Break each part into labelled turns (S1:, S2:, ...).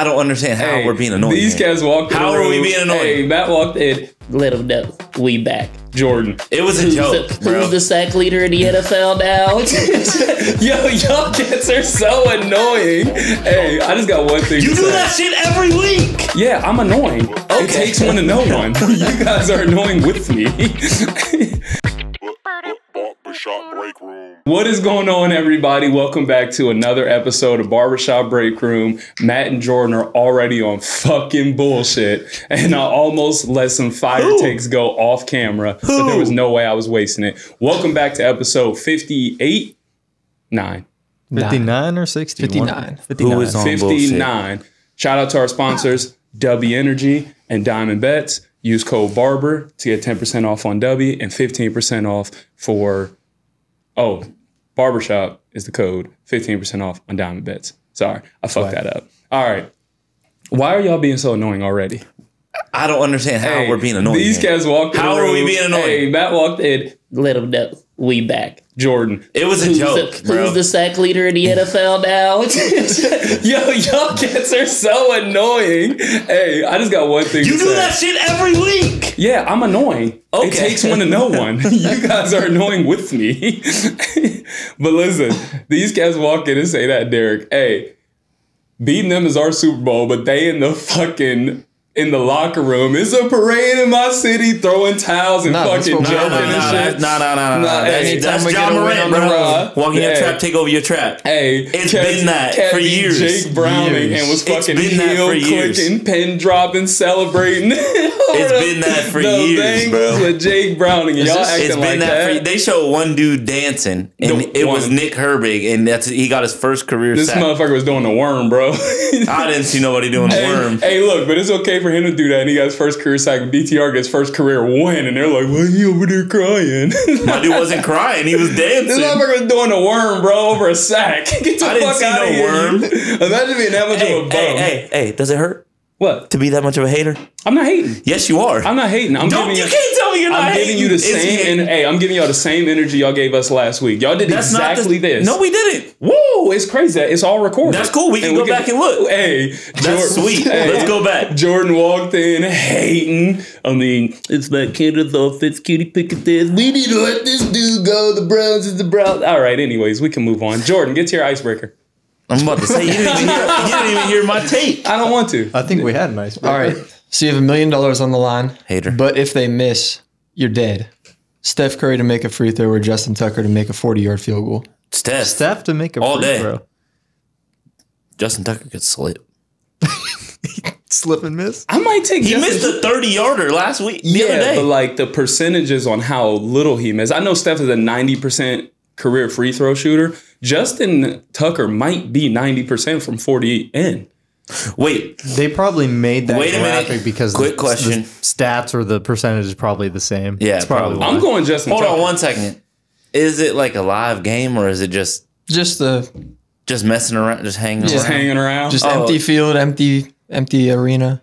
S1: I don't understand how
S2: Hey,
S1: we're being annoying.
S2: These
S1: here.
S2: cats walked in.
S1: How
S2: the
S1: are we being annoying?
S2: Hey, Matt walked in. Let him know we back. Jordan.
S1: It was a
S3: Who's,
S1: joke,
S3: the,
S1: bro.
S3: who's the sack leader in the NFL now?
S2: Yo, y'all cats are so annoying. Hey, I just got one thing
S1: you
S2: to
S1: do
S2: say.
S1: that shit every week.
S2: Yeah, I'm annoying. It takes one to know one. you guys are annoying with me.
S4: Barbershop break room.
S2: What is going on, everybody? Welcome back to another episode of Barbershop Break Room. Matt and Jordan are already on fucking bullshit, and I almost let some fire
S1: Who?
S2: takes go off camera, but there was no way I was wasting it. Welcome back to episode 58, 9.
S5: 59 or 60?
S6: 59.
S5: 59.
S1: Who is on bullshit?
S2: 59. Shout out to our sponsors, W Energy and Diamond Bets. Use code BARBER to get 10% off on W and 15% off for, oh, Barbershop is the code. 15% off on Diamond Bets. Sorry, I fucked that up. All right. Why are y'all being so annoying already?
S1: I don't understand how
S2: Hey,
S1: we're being annoying.
S2: These guys walked in.
S1: How
S2: the
S1: are we
S2: room.
S1: being annoying?
S2: Hey, Matt walked in. Let him know we back. Jordan.
S1: It was a
S3: who's,
S1: joke,
S3: the,
S1: bro.
S3: who's the sack leader in the NFL now?
S2: Yo, y'all cats are so annoying. Hey, I just got one thing
S1: you do
S2: say.
S1: that shit every week.
S2: Yeah, I'm annoying.
S1: Okay.
S2: It takes one to know one. you guys are annoying with me. but listen, these guys walk in and say that, Derrick. Hey, beating them is our Super Bowl, but they in the fucking in the locker room. It's a parade in my city, throwing towels and
S6: No,
S2: fucking
S6: what
S2: jumping
S1: No, no,
S2: and shit.
S1: that's- no, no, no, no,
S2: Nah.
S1: That's, that's John
S6: get a win
S1: Morant,
S6: on
S1: bro.
S6: road.
S1: Walking your trap, take over your trap.
S2: Hey,
S1: It's
S2: Cat-
S1: been that
S2: Cat
S1: for
S2: beat
S1: years.
S2: Jake Browning
S5: Years.
S2: and was
S1: It's
S2: fucking
S1: been that
S2: heel
S1: for years.
S2: clicking, pin dropping, celebrating. it's
S1: been that for
S2: the
S1: years,
S2: Bengals
S1: bro.
S2: With Jake Browning, and y'all
S6: this-
S2: acting
S1: It's been
S2: like
S1: that,
S2: that.
S1: for They showed one dude dancing, and
S2: The
S1: it was. Nick Herbig, and that's he got his first career
S2: this
S1: sack.
S2: motherfucker was doing the worm, bro.
S1: I didn't see nobody doing the worm.
S2: hey, look, but it's okay for him to do that. And he got his first career sack. DTR gets first career win, and they're like, "Why he over there crying?"
S1: My dude wasn't crying; he was dancing.
S2: This motherfucker was doing a worm, bro, over a sack. Get the
S1: I didn't
S2: fuck
S1: see
S2: out
S1: no
S2: of here.
S1: worm.
S2: Imagine being that much
S1: Hey,
S2: of a bum.
S1: hey, hey, hey! Does it hurt
S2: What?
S1: to be that much of a hater?
S2: I'm not hating.
S1: Yes, you are.
S2: I'm not hating. I'm
S1: Don't
S2: giving
S1: you can't tell me you're not
S2: I'm
S1: hating.
S2: giving you the same, and hey, I'm giving y'all the same energy y'all gave us last week. Y'all did
S1: That's not
S2: exactly
S1: the,
S2: this.
S1: No, we didn't.
S2: Whoa, it's crazy. It's all recorded.
S1: That's cool. We can go back and look.
S2: Hey,
S1: That's sweet. Let's go back.
S2: Jordan walked in hating. I mean, it's like Canada's offense, cutie picket this. We need to let this dude go. The Browns is the Browns. All right, anyways, we can move on. Jordan, get to your icebreaker.
S1: I'm about to say you didn't even hear. You didn't even hear my take.
S2: I don't want to.
S5: I think we had a nice
S6: All right. So you have a million dollars on the line.
S1: Hater.
S6: But if they miss, you're dead. Steph Curry to make a free throw or Justin Tucker to make a 40 yard field goal.
S1: Steph.
S5: Steph to make a
S1: All
S5: free
S1: day.
S5: throw.
S1: Justin Tucker could slip.
S5: Slip and miss.
S2: I might take.
S1: He
S2: Justin-
S1: missed a 30 yarder last week. The
S2: yeah,
S1: other day.
S2: but like the percentages on how little he missed. I know Steph is a 90% career free throw shooter. Justin Tucker might be 90% from 40 in.
S1: Wait,
S5: They probably made that
S1: Wait a minute.
S5: graphic because
S1: Quick
S5: the,
S1: question.
S5: the stats or the percentage is probably the same.
S1: Yeah,
S5: It's probably.
S1: probably.
S2: I'm going Justin
S1: hold
S2: Tucker.
S1: on one second. Is it like a live game or is it just
S6: Just the
S1: just messing around, just hanging
S2: Just
S1: around?
S2: hanging around.
S6: just
S1: Oh.
S6: empty field, empty empty arena.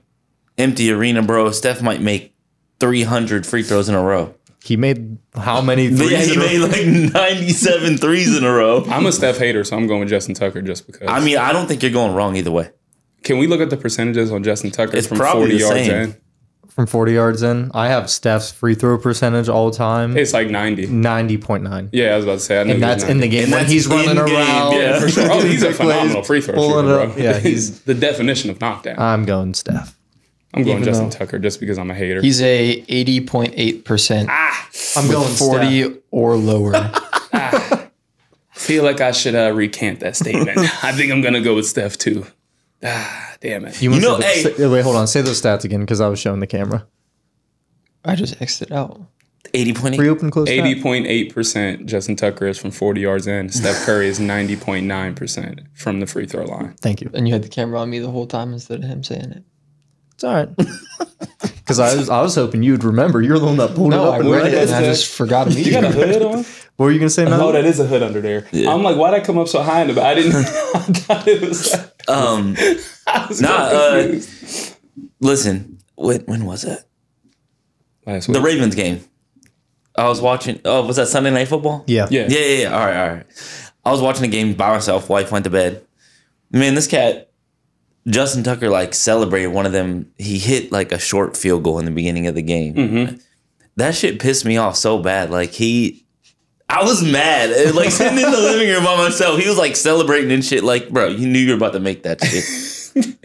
S1: Empty arena, bro. Steph might make 300 free throws in a row.
S5: He made how many threes?
S1: yeah, he
S5: in a-
S1: made like 97 threes in a row.
S2: I'm a Steph hater, so I'm going with Justin Tucker just because.
S1: I mean, I don't think you're going wrong either way.
S2: Can we look at the percentages on Justin Tucker
S1: It's
S2: from
S1: probably
S2: 40
S1: the
S2: yards
S1: same.
S2: in?
S5: from 40 yards in. I have Steph's free throw percentage all the time.
S2: It's like 90.
S5: 90.9.
S2: Yeah, I was about to say. I knew
S5: And
S2: was
S5: that's in the game
S1: And
S5: when
S1: that's
S5: he's running
S1: in-game,
S5: around.
S1: yeah.
S2: For sure. Oh, he's a
S5: plays,
S2: phenomenal free throw
S5: pulling
S2: shooter, bro.
S5: up. Yeah,
S2: he's
S5: he's.
S2: the definition of knockdown.
S5: I'm going Steph.
S2: I'm going
S6: even
S2: Justin
S6: though-
S2: Tucker just because I'm a hater.
S6: He's a 80.8%
S5: I'm going
S6: 40 or lower.
S2: I feel like I should uh, recant that statement. I think I'm going to go with Steph too. Ah, damn it.
S5: You, wanna
S1: know,
S5: the-
S1: hey-
S5: say- wait, hold on. Say those stats again because I was showing the camera.
S6: I just X'd it out.
S1: 80.8.
S5: Reopen close. stat.
S2: 80.8% Justin Tucker is from 40 yards in. Steph Curry is 90.9% from the free throw line.
S5: Thank you.
S6: And you had the camera on me the whole time instead of him saying it.
S5: It's all right. Because I was, I was hoping you'd remember. You're the one that pulled
S6: No,
S5: it
S6: I
S5: up. and
S6: read
S5: read
S6: it and. I just forgot You got immediately.
S2: hood on?
S5: What were you gonna say, Matt?
S2: Oh, that is a hood under there. I'm like, why'd I come up so high in the back? I didn't. I thought it was.
S1: Um,
S2: I was
S1: Nah, uh,
S2: confused.
S1: listen, when, when was it?
S2: Last
S1: The
S2: week.
S1: Ravens game. I was watching. Oh, was that Sunday Night Football?
S5: yeah.
S2: Yeah.
S1: Yeah, yeah, yeah. All right, all right. I was watching the game by myself. Wife went to bed. Man, this cat Justin Tucker like celebrated one of them. He hit like a short field goal in the beginning of the game. Mm-hmm. That shit pissed me off so bad. Like he, I was mad. And, Like sitting in the living room by myself, he was like celebrating and shit. Like, bro, you knew you were about to make that shit.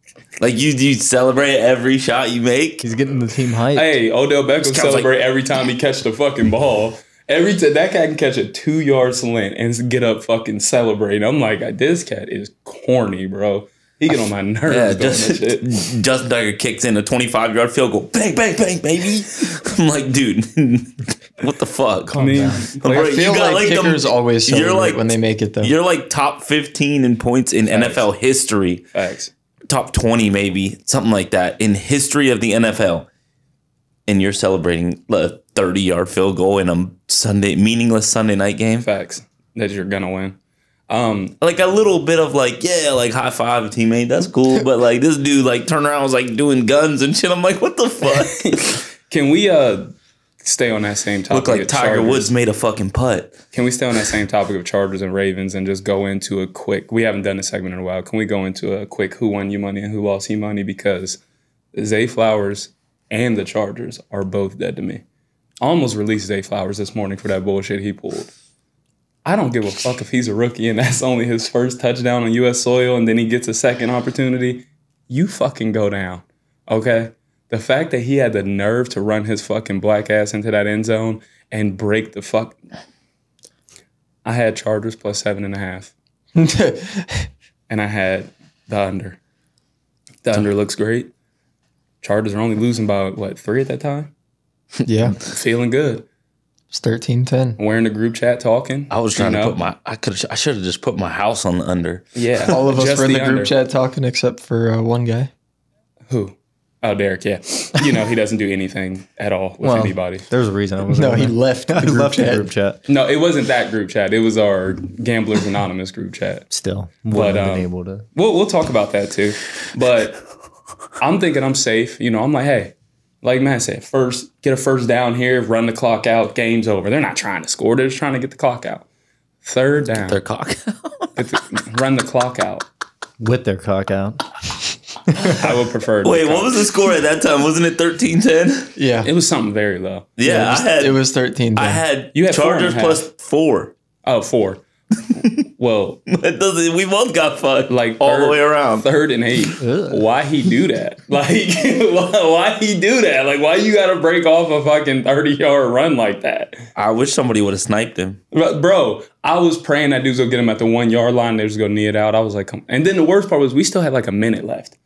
S1: like you, you celebrate every shot you make.
S5: He's getting the team hype.
S2: Hey, Odell Beckham
S1: counts
S2: celebrate every time he catch the fucking ball. Every time that cat can catch a two yard slant and get up fucking celebrate. I'm like, this cat is corny, bro. He get on my nerves
S1: Yeah,
S2: doing
S1: just,
S2: that shit.
S1: Justin Tucker kicks in a 25 yard field goal. Bang, bang, bang, baby. I'm like, dude, what the fuck?
S2: I mean,
S1: Bro,
S6: I feel like,
S1: the-
S6: kickers always
S1: you're like-
S6: when they make it though.
S1: You're like top 15 in points in NFL history,
S2: facts.
S1: top 20 maybe, something like that in history of the NFL. And you're celebrating a 30 yard field goal in a Sunday meaningless Sunday night game.
S2: Facts that you're gonna win. Um,
S1: Like a little bit of like, yeah, like high five teammate, that's cool. But like this dude like turned around was like doing guns and shit. I'm like, what the fuck?
S2: can we uh stay on that same topic?
S1: Look like Tiger
S2: Chargers?
S1: Woods made a fucking putt.
S2: Can we stay on that same topic of Chargers and Ravens and just go into a quick? We haven't done a segment in a while. Can we go into a quick who won you money and who lost you money? Because Zay Flowers and the Chargers are both dead to me. I almost released Zay Flowers this morning for that bullshit he pulled. I don't give a fuck if he's a rookie and that's only his first touchdown on U.S. soil and then he gets a second opportunity. You fucking go down, okay? The fact that he had the nerve to run his fucking black ass into that end zone and break the fuck. I had Chargers plus seven and a half, and I had the under. The under looks great. Chargers are only losing by what three at that time.
S6: yeah,
S2: Feeling good.
S6: It's 13-10.
S2: We're in the group chat talking.
S1: I was trying
S2: you
S1: to
S2: know?
S1: put my I could I should have just put my house on the under.
S2: yeah.
S6: All of us were in the, group chat talking except for uh, one guy.
S2: Who? Oh, Derrick. Yeah. You know he doesn't do anything at all with
S5: Well,
S2: anybody.
S5: There's a reason I was.
S6: No, he left the group
S5: left
S6: chat.
S5: the group chat.
S2: No, it wasn't that group chat. It was our Gamblers Anonymous group chat.
S5: Still, wouldn't
S2: um,
S5: been able to.
S2: We'll we'll talk about that too. But I'm thinking I'm safe. You know, I'm like, hey, like Matt said, first get a first down here, run the clock out, game's over. They're not trying to score, they're just trying to get the clock out. Third down,
S1: Their clock,
S2: get the- run the clock out.
S5: With their cock out.
S2: I would prefer. the
S1: Wait, what was the score at that time? Wasn't it 13-10?
S6: Yeah,
S2: It was something very low.
S1: Yeah,
S6: it was,
S1: I had
S6: it was 13
S1: I had
S2: You had four and
S1: Chargers
S2: half.
S1: plus four.
S2: Oh, four. Well,
S1: It doesn't. We both got fucked
S2: like
S1: all the way around.
S2: Third and eight. Why he do that? Like, why, why he do that? Like, why you got to break off a fucking thirty yard run like that?
S1: I wish somebody would have sniped him.
S2: But, Bro, I was praying that dude's gonna get him at the one yard line. They just gonna knee it out. I was like, come. And then the worst part was we still had like a minute left.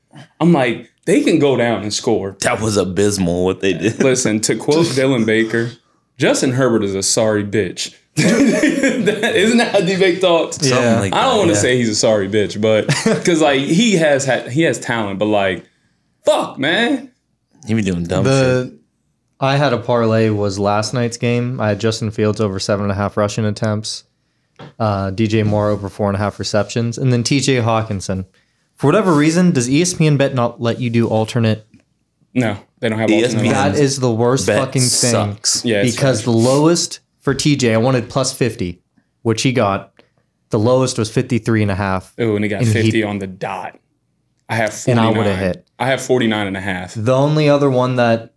S2: I'm like, they can go down and score.
S1: That was abysmal what they did.
S2: Listen, to quote Dylan Baker, Justin Herbert is a sorry bitch. Isn't that how D-Bake talks?
S1: Something
S6: Yeah.
S1: like
S2: I don't want to
S1: yeah.
S2: say he's a sorry bitch, but because like he has had he has talent, but like, fuck, man.
S1: he be doing dumb shit.
S5: I had a parlay was last night's game. I had Justin Fields over seven and a half rushing attempts, uh, DJ Moore over four and a half receptions, and then TJ Hockenson. For whatever reason, does ESPN bet not let you do alternate?
S2: No, they don't have
S1: ESPN
S2: alternate
S5: That the worst
S1: Bet
S5: fucking thing.
S1: sucks.
S2: Yeah, it's
S5: because the lowest for TJ, I wanted plus 50, which he got. The lowest was 53 and a half.
S2: Ooh, and he got
S5: and he-
S2: 50 on the dot. I have 49.
S5: And I would've hit.
S2: I have 49 and a half.
S5: The only other one that,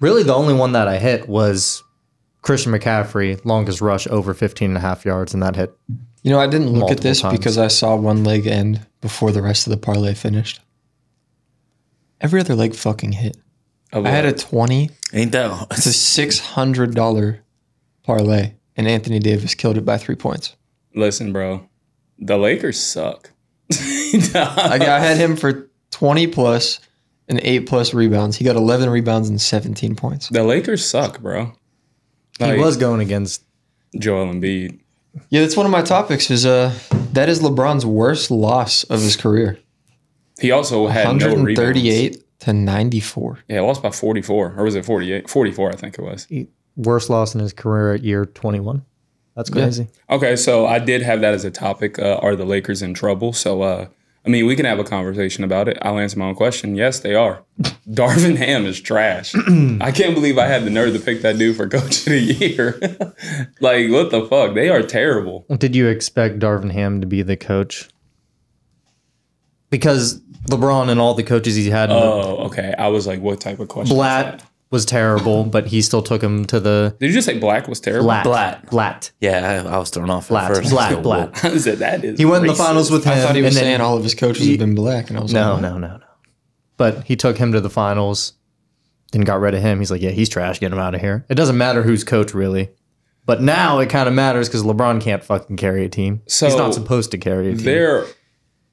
S5: really the only one that I hit was Christian McCaffrey, longest rush over 15 and a half yards, and that hit.
S6: You know, I didn't look at this
S5: times.
S6: because I saw one leg end before the rest of the parlay finished. Every other leg fucking hit.
S2: Of
S6: I had a 20.
S1: Ain't that?
S6: It's a $600 parlay, and Anthony Davis killed it by three points.
S2: Listen, bro. The Lakers suck.
S6: I, I had him for 20 plus and 8 plus rebounds. He got 11 rebounds and 17 points.
S2: the Lakers suck, bro. Like,
S5: he was going against.
S2: Joel Embiid.
S6: Yeah, that's one of my topics is uh that is LeBron's worst loss of his career.
S2: He also had no rebounds.
S6: 138 to 94.
S2: Yeah, lost by 44. Or was it 48? 44, I think it was.
S5: Worst loss in his career at year 21. That's crazy.
S2: Okay, so I did have that as a topic. Uh, are the Lakers in trouble? So, uh, I mean, we can have a conversation about it. I'll answer my own question. Yes, they are. Darvin Ham is trash. I can't believe I had the nerve to pick that dude for coach of the year. like, what the fuck? They are terrible.
S5: Did you expect Darvin Ham to be the coach? because LeBron and all the coaches he's had,
S2: Oh, okay. I was like, what type of question? is
S5: Blatt
S2: that?
S5: Was terrible, but he still took him to the
S2: Did you just say Black was terrible?
S5: Blatt.
S1: Blatt.
S5: Blatt.
S1: Yeah, I, I was thrown off at
S5: Blatt.
S1: first.
S5: Blatt. Blatt.
S2: I said that is.
S5: He went in the finals with him.
S6: I thought he was
S5: and then-
S6: saying all of his coaches have been black, and I was
S5: No,
S6: like,
S5: no, no, no. No. But he took him to the finals, then got rid of him. He's like, yeah, he's trash. Get him out of here. It doesn't matter who's coach, really. But now it kind of matters because LeBron can't fucking carry a team. he's not supposed to carry a team.
S2: There,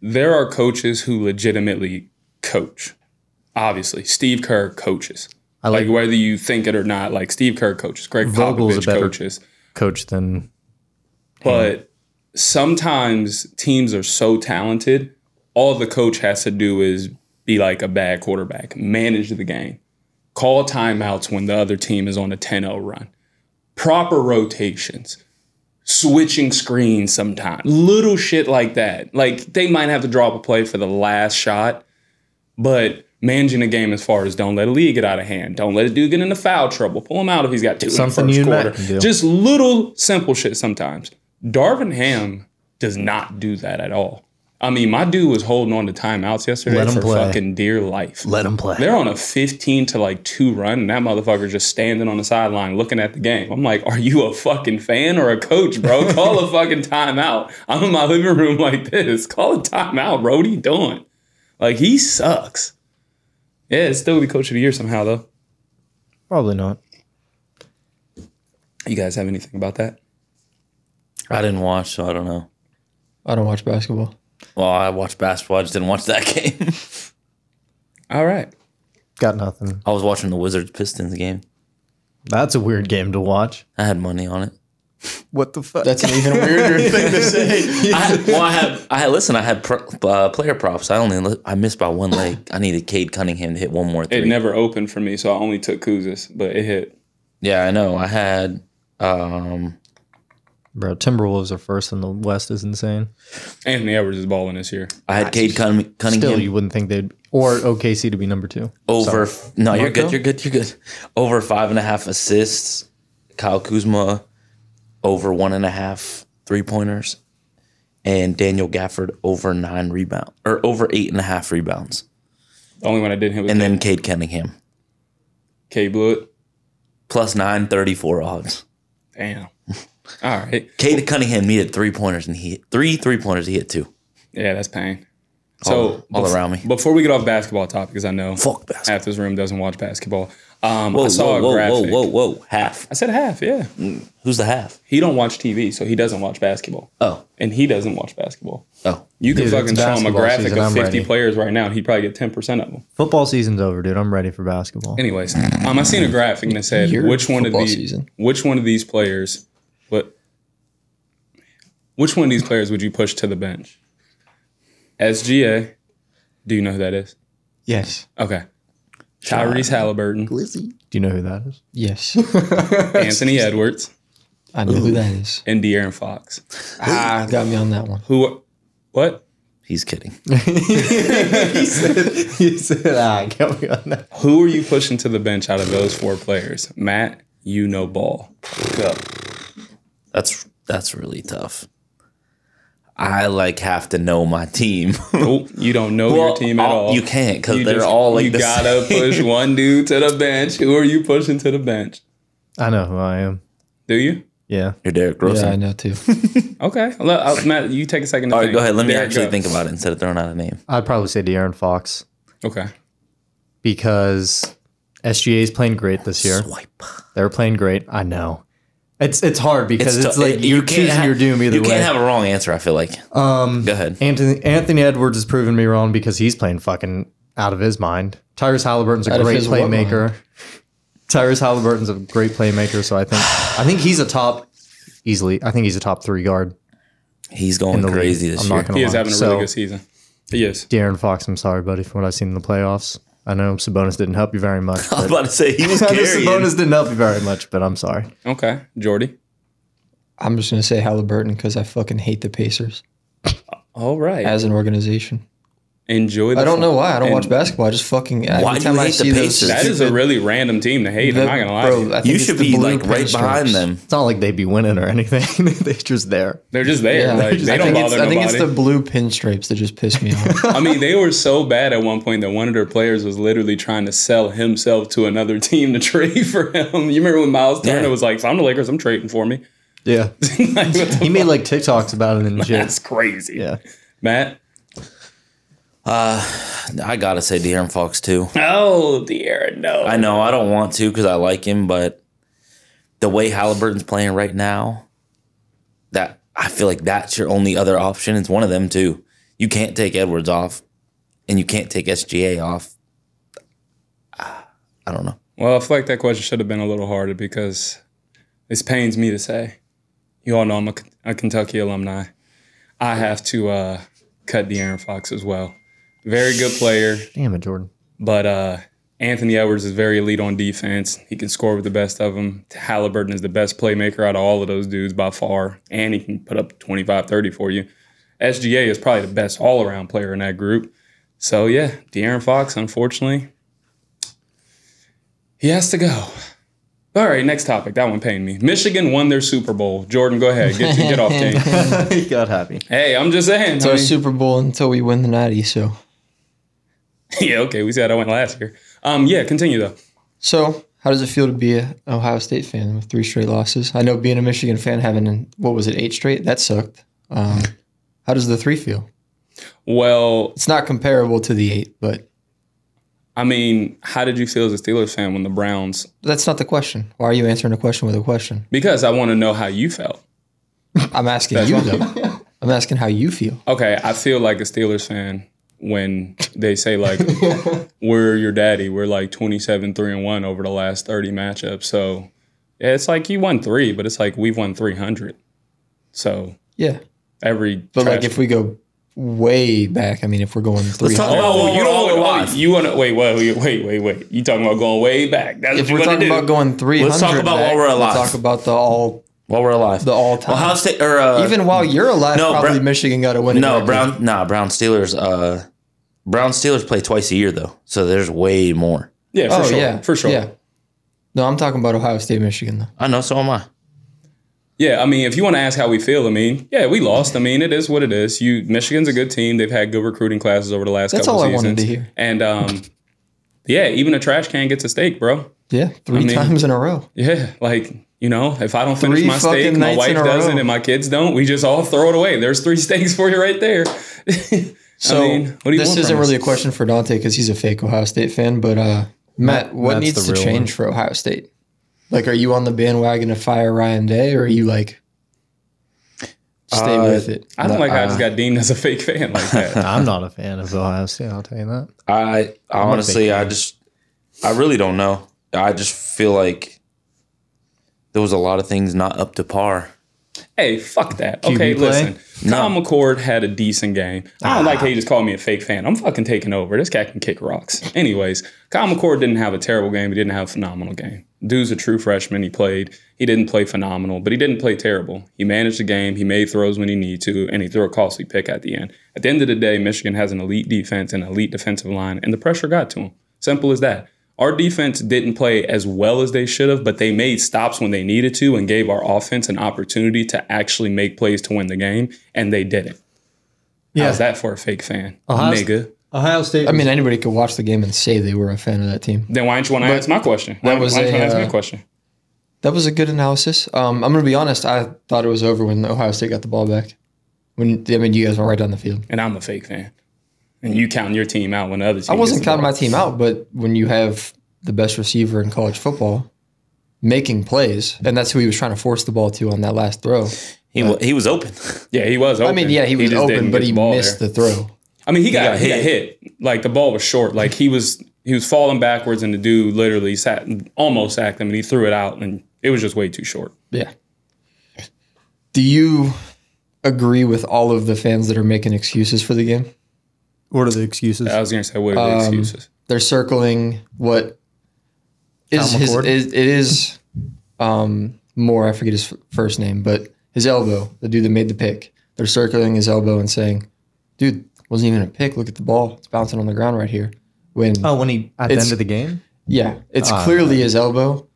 S2: there are coaches who legitimately coach. Obviously, Steve Kerr coaches.
S5: I
S2: like,
S5: like
S2: whether you think it or not. Like Steve Kerr coaches, Greg
S5: Vogel's a
S2: Popovich
S5: better-
S2: coaches.
S5: coach than
S2: But sometimes teams are so talented, all the coach has to do is be like a bad quarterback, manage the game, call timeouts when the other team is on a 10 0 run, proper rotations, switching screens sometimes, little shit like that. Like they might have to drop a play for the last shot, but managing the game as far as don't let a lead get out of hand, don't let a dude get into foul trouble, pull him out if he's got two
S5: Something
S2: in the first quarter. Just little simple shit sometimes. Darvin Ham does not do that at all. I mean, my dude was holding on to timeouts yesterday
S5: Let him
S2: for
S5: play.
S2: fucking dear life.
S5: let him play.
S2: They're on a 15 to like two run, and that motherfucker just standing on the sideline looking at the game. I'm like, are you a fucking fan or a coach, bro? Call a fucking timeout. I'm in my living room like this. Call a timeout, bro. What are you doing? Like, he sucks. Yeah, it's still be coach of the year somehow, though.
S5: Probably not.
S2: You guys have anything about that?
S1: I didn't watch, so I don't know.
S6: I don't watch basketball.
S1: Well, I watched basketball. I just didn't watch that game.
S2: All right.
S5: Got nothing.
S1: I was watching the Wizards Pistons game.
S5: That's a weird game to watch.
S1: I had money on it.
S5: What the fuck?
S6: That's an even weirder thing to say.
S1: I had, well, I had, I had, listen, I had pro, uh, player props. I only, I missed by one leg. I needed Cade Cunningham to hit one more three.
S2: It never opened for me, so I only took Kuzis, but it hit.
S1: yeah, I know. I had, um,
S5: Bro, Timberwolves are first in the West is insane.
S2: Anthony Edwards is balling this year.
S1: I had Cade Cunn- Cunningham
S5: Still, you wouldn't think they'd or OKC to be number two.
S1: over.
S5: Sorry.
S1: No, you're good. You're good. You're good. Over five and a half assists. Kyle Kuzma over one and a half three pointers, and Daniel Gafford over nine rebounds or over eight and a half rebounds,
S2: The only one I didn't hit was
S1: and then Cade Cunningham
S2: K Blewett.
S1: plus nine thirty four odds.
S2: Damn. All right.
S1: Cade Cunningham needed three pointers and he hit three three pointers. He hit two.
S2: Yeah, that's pain.
S1: All-
S2: So
S1: all
S2: bef-
S1: around me.
S2: Before we get off basketball topic, because I know
S1: Fuck basketball.
S2: half this room doesn't watch basketball. Um,
S1: Whoa,
S2: I saw
S1: whoa,
S2: a
S1: whoa,
S2: graphic.
S1: whoa, whoa, whoa! Half.
S2: I said half. Yeah,
S1: Who's the half?
S2: he don't watch TV, so he doesn't watch basketball,
S1: Oh,
S2: and he doesn't watch basketball.
S1: oh.
S2: You can
S5: Dude,
S2: fucking
S5: it's
S2: show him a graphic
S5: season,
S2: of
S5: I'm
S2: 50
S5: ready.
S2: players right now, and he'd probably get 10% of them.
S5: Football season's over, dude. I'm ready for basketball.
S2: Anyways, um, I seen a graphic and it said
S6: Your
S2: which one of
S6: football
S2: these
S6: season.
S2: which one of these players, what which one of these players would you push to the bench? SGA. Do you know who that is?
S6: Yes.
S2: Okay. Tyrese Halliburton,
S5: Do you know who that is?
S6: Yes.
S2: Anthony Edwards,
S6: I know who that is.
S2: and De'Aaron Fox.
S6: Ah, got me on that one.
S2: Who? What?
S1: He's kidding.
S5: he said, he said, ah, get me on that.
S2: Who are you pushing to the bench out of those four players? Matt, you know ball. Go.
S1: That's that's really tough. I like have to know my team.
S2: Oh, you don't know your team at all.
S1: You can't because
S2: You
S1: they're
S2: just-
S1: all like
S2: you
S1: the
S2: gotta
S1: same.
S2: push one dude to the bench. Who are you pushing to the bench?
S5: I know who I am.
S2: Do you?
S5: Yeah.
S1: You're Derrick
S6: Yeah, I know too.
S2: Okay, Let- uh, Matt, you take a second. To
S1: all right,
S2: think.
S1: go ahead. Let me
S2: Derrick,
S1: actually
S2: go.
S1: think about it instead of throwing out a name.
S5: I'd probably say De'Aaron Fox
S2: Okay,
S5: because SGA is playing great this year.
S1: Swipe.
S5: They're playing great. I know. It's it's hard because it's,
S1: tou-
S5: like you're choosing
S1: have,
S5: your doom either
S1: You
S5: way.
S1: can't have a wrong answer. I feel like. Um, go ahead.
S5: Anthony Anthony Edwards has proven me wrong because he's playing fucking out of his mind. Tyrese Halliburton's a
S6: Out
S5: great playmaker. Tyrese Halliburton's a great playmaker, so I think I think he's a top easily. I think he's a top three guard.
S1: He's going
S5: the
S1: crazy
S5: league.
S1: this
S5: I'm not
S1: year.
S5: gonna
S2: he is
S5: lie.
S2: having a
S5: So-
S2: good season. He is.
S5: De'Aaron Fox, I'm sorry, buddy, for what I've seen in the playoffs. I know Sabonis didn't help you very much.
S1: I was about to say he was
S5: I know
S1: carrying.
S5: Sabonis didn't help you very much, but I'm sorry.
S2: Okay, Jordy.
S6: I'm just gonna say Halliburton because I fucking hate the Pacers
S2: All right.
S6: as an organization.
S2: Enjoy. the
S6: I don't know why. I don't watch basketball. I just fucking every
S1: Why do
S6: time
S1: you
S6: I
S1: hate the
S6: see those
S1: Pacers?
S2: That is a really random team to hate. I'm not gonna lie. to you.
S6: I think
S1: You
S6: it's
S1: should
S6: the
S1: be
S6: blue
S1: like right behind
S6: pinstripes.
S1: them.
S5: It's not like they'd be winning or anything. They're just there.
S2: They're just there.
S6: Yeah,
S2: like they
S6: I
S2: don't
S6: think it's,
S2: bother
S6: I think it's the blue pinstripes that just piss me off.
S2: I mean, they were so bad at one point that one of their players was literally trying to sell himself to another team to trade for him. You remember when Miles Turner
S1: Yeah.
S2: was like, I'm the Lakers, I'm trading for me."
S5: Yeah.
S2: like, what the
S5: He made like TikToks about it and shit.
S2: that's crazy.
S5: Yeah.
S2: Matt.
S1: I gotta say De'Aaron Fox too.
S2: Oh, dear, no.
S1: I know I don't want to because I like him, but the way Halliburton's playing right now, that I feel like that's your only other option. It's one of them too. You can't take Edwards off, and you can't take SGA off. Ah, I don't know.
S2: Well, I feel like that question should have been a little harder because this pains me to say. You all know I'm a, a Kentucky alumni. I have to uh, cut De'Aaron Fox as well. Very good player.
S5: Damn it, Jordan.
S2: But uh, Anthony Edwards is very elite on defense. He can score with the best of them. Halliburton is the best playmaker out of all of those dudes by far. And he can put up 25, 30 for you. SGA is probably the best all around player in that group. So, yeah, De'Aaron Fox, unfortunately, he has to go. All right, next topic. That one pained me. Michigan won their Super Bowl. Jordan, go ahead. Get, get off game.
S5: he got happy.
S2: Hey, I'm just saying.
S6: It's
S2: I
S6: our Super Bowl until we win the Natty. So,
S2: yeah, okay. We said I went last year. Um, yeah, continue though.
S6: so how does it feel to be an Ohio State fan with three straight losses? I know being a Michigan fan, having what was it, eight straight? That sucked. Um, how does the three feel?
S2: Well,
S6: It's not comparable to the eight, but
S2: I mean, how did you feel as a Steelers fan when the Browns?
S6: that's not the question. Why are you answering a question with a question?
S2: Because I want to know how you felt.
S6: I'm asking
S2: That's
S6: you though. I'm asking how you feel.
S2: Okay, I feel like a Steelers fan when they say like we're your daddy. We're like 27 3 and 1 over the last 30 matchups. So, yeah, it's like you won 3, but it's like we've won 300. So,
S6: Yeah,
S2: every
S6: but like if we go way back, I mean, if we're going three,
S1: talk about
S2: Oh, you don't
S1: alive.
S2: you want to wait, wait, wait, wait, wait. You talking about going way back? That's
S6: if
S2: what
S6: we're
S2: want
S6: talking
S2: do.
S6: about going three hundred,
S1: Let's talk about while we're alive.
S6: Talk about the all
S1: While we're alive,
S6: the all time.
S1: Ohio State or uh,
S6: Even while you're alive,
S1: No,
S6: probably
S1: Brown-
S6: Michigan got to win.
S1: no
S6: back.
S1: Brown, nah Brown Steelers. Uh, Brown Steelers play twice a year though, so there's way more.
S2: yeah, for
S6: Oh
S2: sure,
S6: yeah,
S2: for sure.
S6: Yeah. No, I'm talking about Ohio State, Michigan though.
S1: I know, so am I.
S2: Yeah, I mean, if you want to ask how we feel, I mean, yeah, we lost. I mean, it is what it is. You Michigan's a good team. They've had good recruiting classes over the last
S6: That's
S2: couple
S6: all I
S2: seasons.
S6: wanted to hear.
S2: And um, yeah, even a trash can gets a steak, bro.
S6: Yeah, three
S2: mean-
S6: times in a row.
S2: Yeah, like you know, if I don't finish
S6: Three
S2: my steak,
S6: fucking
S2: my wife doesn't, and my kids don't. We just all throw it away. There's three steaks for you right there.
S6: So
S2: I mean, what do you
S6: this isn't really a question for Dontea because he's a fake Ohio State fan. But uh, Matt, what
S5: Matt's
S6: needs to
S5: real
S6: change for Ohio State? Like, are you on the bandwagon to fire Ryan Day, or are you like stay
S1: Uh,
S6: with it?
S2: I don't like how I just got deemed as a fake fan like that.
S5: I'm not a fan of Ohio State. I'll tell you that.
S1: I I honestly, I just, I really don't know. I just feel like there was a lot of things not up to par.
S2: Hey, fuck that. Okay,
S5: play?
S2: listen. Kyle McCord had a decent game. I don't like ah. how you just called me a fake fan. I'm fucking taking over. This cat can kick rocks. Anyways, Kyle McCord didn't have a terrible game. He didn't have a phenomenal game. Dude's a true freshman. He played. He didn't play phenomenal, but he didn't play terrible. He managed the game. He made throws when he needed to, and he threw a costly pick at the end. At the end of the day, Michigan has an elite defense and elite defensive line, and the pressure got to him. Simple as that. Our defense didn't play as well as they should have, but they made stops when they needed to and gave our offense an opportunity to actually make plays to win the game, and they didn't. How's that for a fake fan?
S5: Ohio-
S2: Nigga.
S5: Ohio State.
S6: I mean, anybody could watch the game and say they were a fan of that team.
S2: Then why don't you want to ask my question? Why,
S6: that was
S2: why don't you
S6: a,
S2: wanna ask me
S6: uh,
S2: a question?
S6: That was a good analysis. Um, I'm going to be honest. I thought it was over when Ohio State got the ball back. When I mean, you guys went right down the field.
S2: And I'm a fake fan. And you counting your team out when the other team
S6: I wasn't counting my team out, but when you have the best receiver in college football making plays, and that's who he was trying to force the ball to on that last throw.
S1: He wa- he was open.
S2: Yeah, he was open.
S6: I mean, yeah, he was
S2: just
S6: open, but he
S2: the
S6: missed
S2: there.
S6: the throw.
S2: I mean, he got,
S1: got
S2: he got hit. Like the ball was short. Like he was he was falling backwards, and the dude literally sat almost sacked him, and he threw it out, and it was just way too short.
S6: Yeah. Do you agree with all of the fans that are making excuses for the game?
S5: What are the excuses?
S2: I was gonna say, what are the
S6: Um,
S2: excuses?
S6: They're circling what is
S5: Kyle
S6: his
S5: McCord?
S6: is, it is um more I forget his f- first name, but his elbow, the dude that made the pick. They're circling his elbow and saying, "Dude, wasn't even a pick. Look at the ball; it's bouncing on the ground right here. When
S5: Oh, when he at the
S6: It's-
S5: end of the game?
S6: yeah, it's
S5: Ah,
S6: clearly his elbow.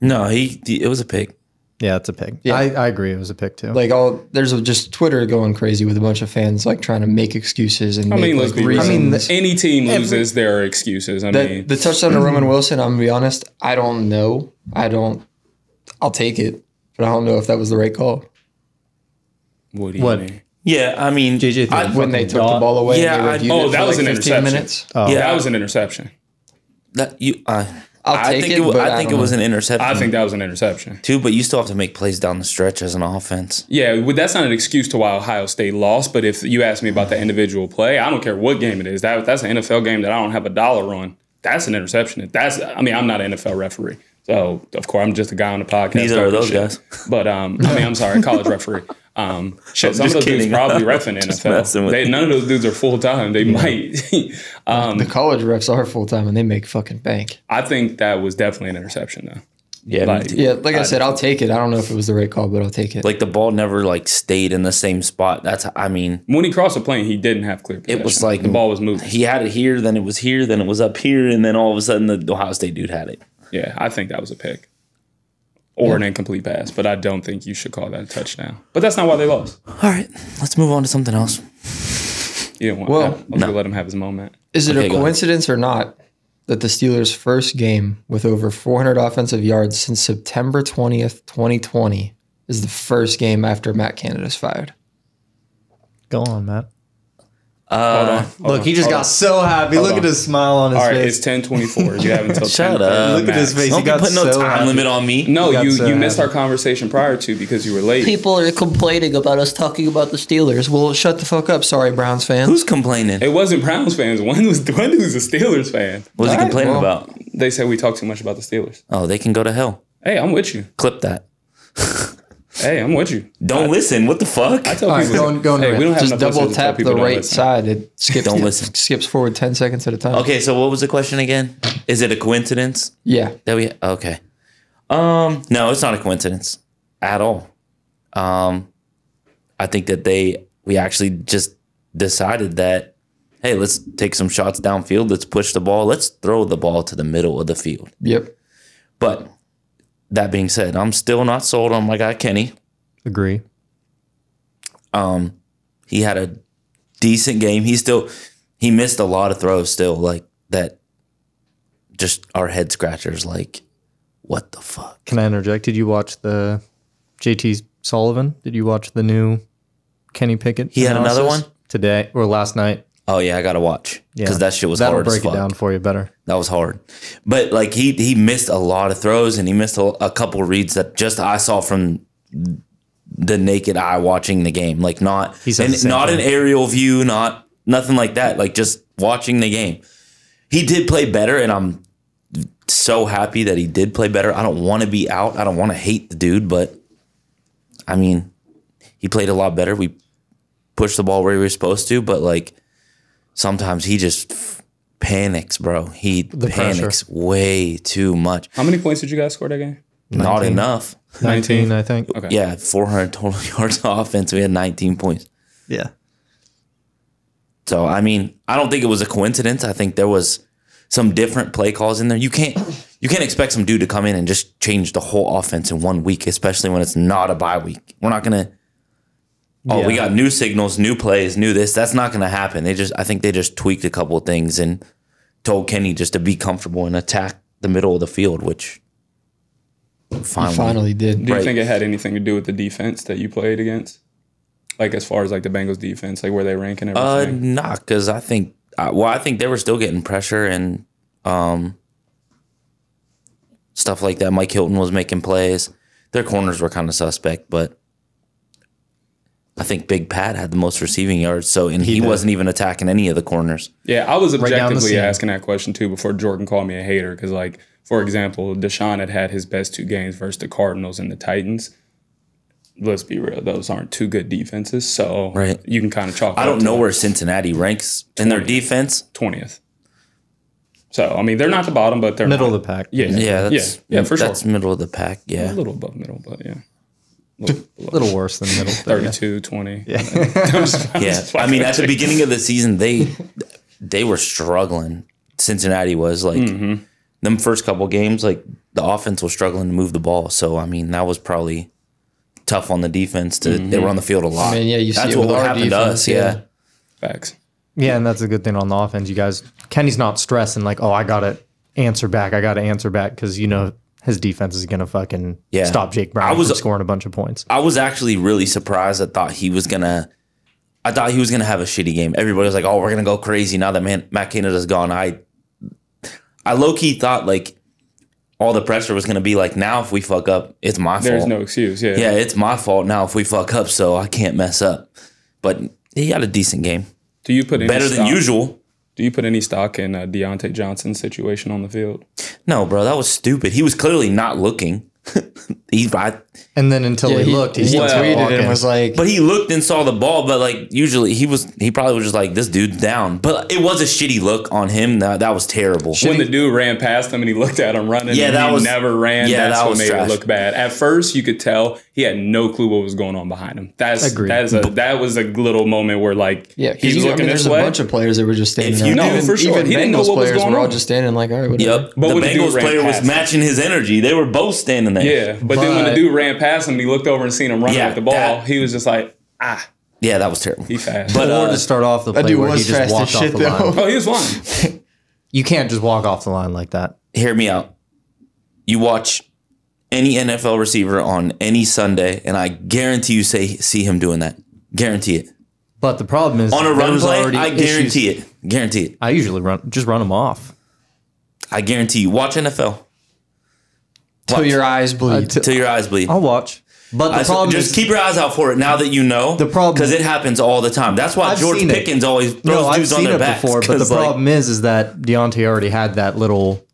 S1: No, he, he- it was a pick.
S5: Yeah, it's a pick.
S6: Yeah.
S5: I, I agree. It was a pick too.
S6: Like all there's a, just Twitter going crazy with a bunch of fans like trying to make excuses and
S2: I
S6: make
S2: mean, let's
S6: like
S2: be
S6: reasons.
S5: I mean, the-
S2: Any team loses, there are excuses. I
S6: the,
S2: mean,
S6: the touchdown to Roman Wilson, I'm gonna be honest, I don't know. I don't. I'll take it, but I don't know if that was the right call
S2: what do you
S5: What?
S2: mean?
S1: Yeah, I mean,
S5: JJ
S1: I-
S6: when they
S5: fucking
S6: took the ball away.
S1: Yeah,
S6: and they
S1: I-
S2: oh,
S6: it
S2: that
S6: for
S2: was
S6: like
S2: an interception.
S6: minutes.
S5: Oh.
S1: Yeah.
S2: That was an interception.
S1: that you, uh,
S6: I'll
S1: I think
S6: it,
S1: wa-
S6: but
S1: I
S6: I
S1: think it
S6: don't
S1: was
S6: know.
S1: an interception.
S2: I think that was an interception.
S1: too, but you still have to make plays down the stretch as an offense.
S2: Yeah, well, that's not an excuse to why Ohio State lost. But if you ask me about the individual play, I don't care what game it is. That that's an NFL game that I don't have a dollar on. That's an interception. That's I mean, I'm not an NFL referee, so of course I'm just a guy on the podcast.
S1: Neither are those
S2: shit.
S1: guys.
S2: But um, I mean, I'm sorry, college referee. Um, shit,
S1: I'm
S2: some of
S1: just
S2: those dudes probably ref in NFL. They, none of those dudes are full time. They might. um,
S6: The college refs are full time and they make fucking bank.
S2: I think that was definitely an interception, though.
S1: Yeah,
S2: Like-
S6: Yeah, like I, said, I'll take it. I don't know if it was the right call, but I'll take it.
S1: like the ball never like stayed in the same spot. That's I mean,
S2: When he crossed the plane, he didn't have clear possession.
S1: it was like
S2: the ball was moving.
S1: He had it here, then it was here, then it was up here, and then all of a sudden the Ohio State dude had it.
S2: Yeah, I think that was a pick or an incomplete pass, but I don't think you should call that a touchdown. But that's not why they lost.
S1: All right, let's move on to something else.
S2: You didn't want
S6: Well,
S2: that. I was gonna let him have his moment.
S6: Is it
S1: Okay,
S6: a coincidence or not that the Steelers' first game with over 400 offensive yards since September 20th, 2020 is the first game after Matt Canada's fired?
S5: Go on, Matt.
S2: Hold uh, on. hold
S5: Look,
S2: on,
S5: he just got
S2: on.
S5: so happy. Look
S2: on.
S5: at his smile on his
S2: All right,
S5: face.
S2: it's ten twenty four. You have until
S1: Shut
S2: 10:30
S1: up.
S5: Look at his face.
S1: Don't
S5: he got
S1: putting no
S5: so
S1: time
S5: happy.
S1: limit on me.
S2: No,
S5: got
S2: you
S5: so
S2: you missed our conversation prior to because you were late.
S6: People are complaining about us talking about the Steelers. Well, shut the fuck up. Sorry, Browns fans.
S1: Who's complaining?
S2: It wasn't Browns fans. One was one was a Steelers fan.
S1: What was he
S6: All right,
S1: complaining
S6: well.
S1: about?
S2: They said we talk too much about the Steelers.
S1: Oh, they can go to hell.
S2: Hey, I'm with you.
S1: Clip that.
S2: Hey, I'm with you.
S1: Don't listen. What the fuck?
S2: I tell
S6: All right,
S2: people,
S6: go, go
S2: hey, we don't have
S6: Just double tap the right
S2: listen.
S6: side. It skips,
S1: Don't
S6: it
S1: listen.
S6: skips forward 10 seconds at a time.
S1: Okay, so what was the question again? Is it a coincidence
S6: Yeah.
S1: that we? Okay. Um, no, it's not a coincidence at all. Um, I think that they we actually just decided that hey, let's take some shots downfield. Let's push the ball. Let's throw the ball to the middle of the field.
S6: Yep.
S1: But that being said, I'm still not sold on my guy Kenny.
S5: Agree.
S1: Um, he had a decent game. He still he missed a lot of throws still like that. Just our head scratchers. Like, what the fuck?
S5: Can I interject? Did you watch the JT Sullivan? Did you watch the new Kenny Pickett?
S1: He had another one?
S5: today or last night.
S1: Oh yeah, I gotta watch because
S5: Yeah.
S1: that shit was
S5: That'll
S1: hard
S5: break
S1: as fuck.
S5: it down for you better.
S1: That was hard, but like he he missed a lot of throws and he missed a, a couple reads that just I saw from the naked eye watching the game. Like not and not
S5: thing.
S1: an aerial view, not nothing like that. Like just watching the game. He did play better, and I'm so happy that he did play better. I don't want to be out. I don't want to hate the dude, but I mean, he played a lot better. We pushed the ball where we were supposed to, but like sometimes he just f- panics, bro. He
S5: pressure.
S1: panics way too much.
S2: How many points did you guys score that game?
S1: Not
S5: 19.
S1: enough.
S5: 19, I think.
S2: Okay.
S1: Yeah, 400 total yards of offense. We had 19 points.
S5: Yeah.
S1: So I mean, I don't think it was a coincidence. I think there was some different play calls in there. You can't you can't expect some dude to come in and just change the whole offense in one week, especially when it's not a bye week. We're not gonna. Oh, we got new signals, new plays, new this. That's not gonna happen. They just, I think they just tweaked a couple of things and told Kenny just to be comfortable and attack the middle of the field, which finally,
S6: Finally did.
S2: Do you
S1: Right.
S2: think it had anything to do with the defense that you played against? Like as far as like the Bengals defense, like where they rank and everything?
S1: Uh,
S2: everything.
S1: not because I think. Uh, well, I think they were still getting pressure and um, stuff like that. Mike Hilton was making plays. Their corners were kind of suspect, but I think Big Pat had the most receiving yards. So, and he,
S5: did.
S1: wasn't even attacking any of the corners.
S2: yeah, I was objectively
S5: seam.
S2: asking that question too before Jordan called me a hater because like for example, Deshaun had had his best two games versus the Cardinals and the Titans. Let's be real; those aren't two good defenses. So
S1: Right.
S2: you can kind of chalk.
S1: I don't know where Cincinnati ranks in their defense.
S2: twentieth. So I mean, they're not the bottom, but they're
S5: Middle
S2: not-
S5: of the pack.
S2: Yeah,
S1: Yeah, that's
S2: yeah, yeah, for sure.
S1: That's middle of the pack. Yeah, a
S2: little above middle, but yeah.
S5: A little worse than middle. but yeah.
S2: 32, 20.
S1: Yeah, I mean, at the beginning of the season, they they were struggling. Cincinnati was like
S2: Mm-hmm.
S1: them first couple games, like the offense was struggling to move the ball. So I mean, that was probably tough on the defense. To
S2: Mm-hmm.
S1: they were on the field a lot.
S6: I mean, yeah, you see
S1: that's
S6: it
S1: what
S6: with
S1: would
S6: our
S1: to us. Yeah.
S6: yeah.
S2: Facts.
S5: Yeah, and that's a good thing on the offense. You guys, Kenny's not stressing like, oh, I got to answer back. I got to answer back because you know his defense is gonna fucking
S1: Yeah.
S5: stop Jake Brown
S1: I was-
S5: from scoring a bunch of points.
S1: I was actually really surprised. I thought he was gonna. I thought he was gonna have a shitty game. Everybody was like, "Oh, we're gonna go crazy now that man Matt Canada's gone." I, I low key thought like all the pressure was gonna be like, now if we fuck up, it's my
S2: There's
S1: fault.
S2: There's no excuse. Yeah.
S1: yeah, it's my fault now if we fuck up, so I can't mess up. But he had a decent game,
S2: Do you put any
S1: better than
S2: stock-
S1: usual.
S2: Do you put any stock in uh, Diontae Johnson's situation on the field?
S1: No, bro, that was stupid. He was clearly not looking. he, I,
S5: And then until
S6: Yeah,
S5: he,
S6: he,
S5: looked, he
S6: he
S5: still
S6: tweeted
S5: walking.
S6: and was like,
S1: But he looked and saw the ball, but like usually he was he probably was just like this dude's down. But it was a shitty look on him. That that was terrible.
S2: When the dude ran past him and he looked at him running,
S1: Yeah,
S2: and
S1: that
S2: he
S1: was-
S2: never ran.
S1: yeah,
S2: that's
S1: that
S2: what
S1: was
S2: made
S1: trash.
S2: it look bad. At first, you could tell he had no clue what was going on behind him. That's
S5: Agreed.
S2: that is a that was a little moment where like
S6: yeah, because
S2: he's
S6: I
S2: looking
S6: mean,
S2: this
S6: there's
S2: way.
S6: a bunch of players that were just standing
S1: If
S6: there.
S1: you
S2: No,
S6: even,
S2: for sure.
S6: Even
S2: He didn't know
S6: Bengals
S2: what was
S6: players
S2: going
S6: were all just standing like, all right, whatever.
S1: Yep.
S2: But
S1: the
S2: when the
S1: Bengals player was matching his energy. They were both standing there.
S2: yeah, but, then when the dude ran past him, and he looked over and seen him running
S1: Yeah,
S2: with the ball.
S1: that-
S2: he was just like, ah,
S1: Yeah, that was terrible.
S2: he fast.
S1: But
S5: or
S1: uh,
S5: to start off the
S6: That
S5: play
S6: dude
S5: where he just
S6: fast as
S5: walked off
S6: shit,
S5: the line.
S2: oh, he was flying.
S5: You can't just walk off the line like that.
S1: hear me out. You watch any NFL receiver on any Sunday, and I guarantee you say see him doing that. Guarantee it.
S5: But the problem is
S1: On a run play,
S5: already
S1: I
S5: issues-
S1: guarantee it. Guarantee it.
S5: I usually run just run them off.
S1: I guarantee you. Watch NFL
S6: Till your eyes bleed.
S5: t-
S1: till your eyes bleed.
S5: I'll watch. But the
S1: I-
S5: problem
S1: just
S5: is
S1: keep your eyes out for it now that you know.
S5: The problem-
S1: because it happens all the time. That's why
S5: I've
S1: George
S5: seen it.
S1: Pickens always throws
S5: no, I've
S1: dudes on
S5: seen
S1: their
S5: it
S1: backs.
S5: before. But the
S1: like,
S5: problem is, is that Diontae already had that little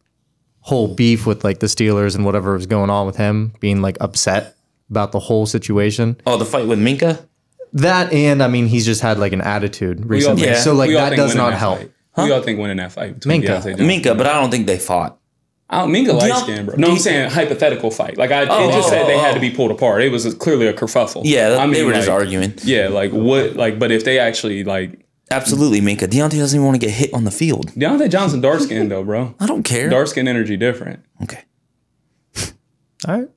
S5: whole beef with like the Steelers and whatever was going on with him, being like upset about the whole situation.
S1: oh, the fight with Minkah.
S5: That and I mean, he's just had like an attitude
S2: We all
S5: recently. So like that does not help.
S2: fight. We all think winning that fight between Minkah.
S1: Minkah, but I don't think they fought.
S2: I don't Minkah light
S1: Deont-
S2: skin, bro. No, I'm saying hypothetical fight. Like I,
S1: Oh,
S2: it just
S1: oh,
S2: said they
S1: oh,
S2: had to be pulled apart. It was clearly a kerfuffle.
S1: Yeah,
S2: I
S1: they
S2: mean,
S1: were just arguing.
S2: Yeah, like what? Like, but if they actually like
S1: Absolutely, Minkah. Diontae doesn't even want to get hit on the field.
S2: Diontae Johnson, dark skin though, bro.
S1: I don't care.
S2: Dark skin energy different.
S1: Okay.
S5: All right.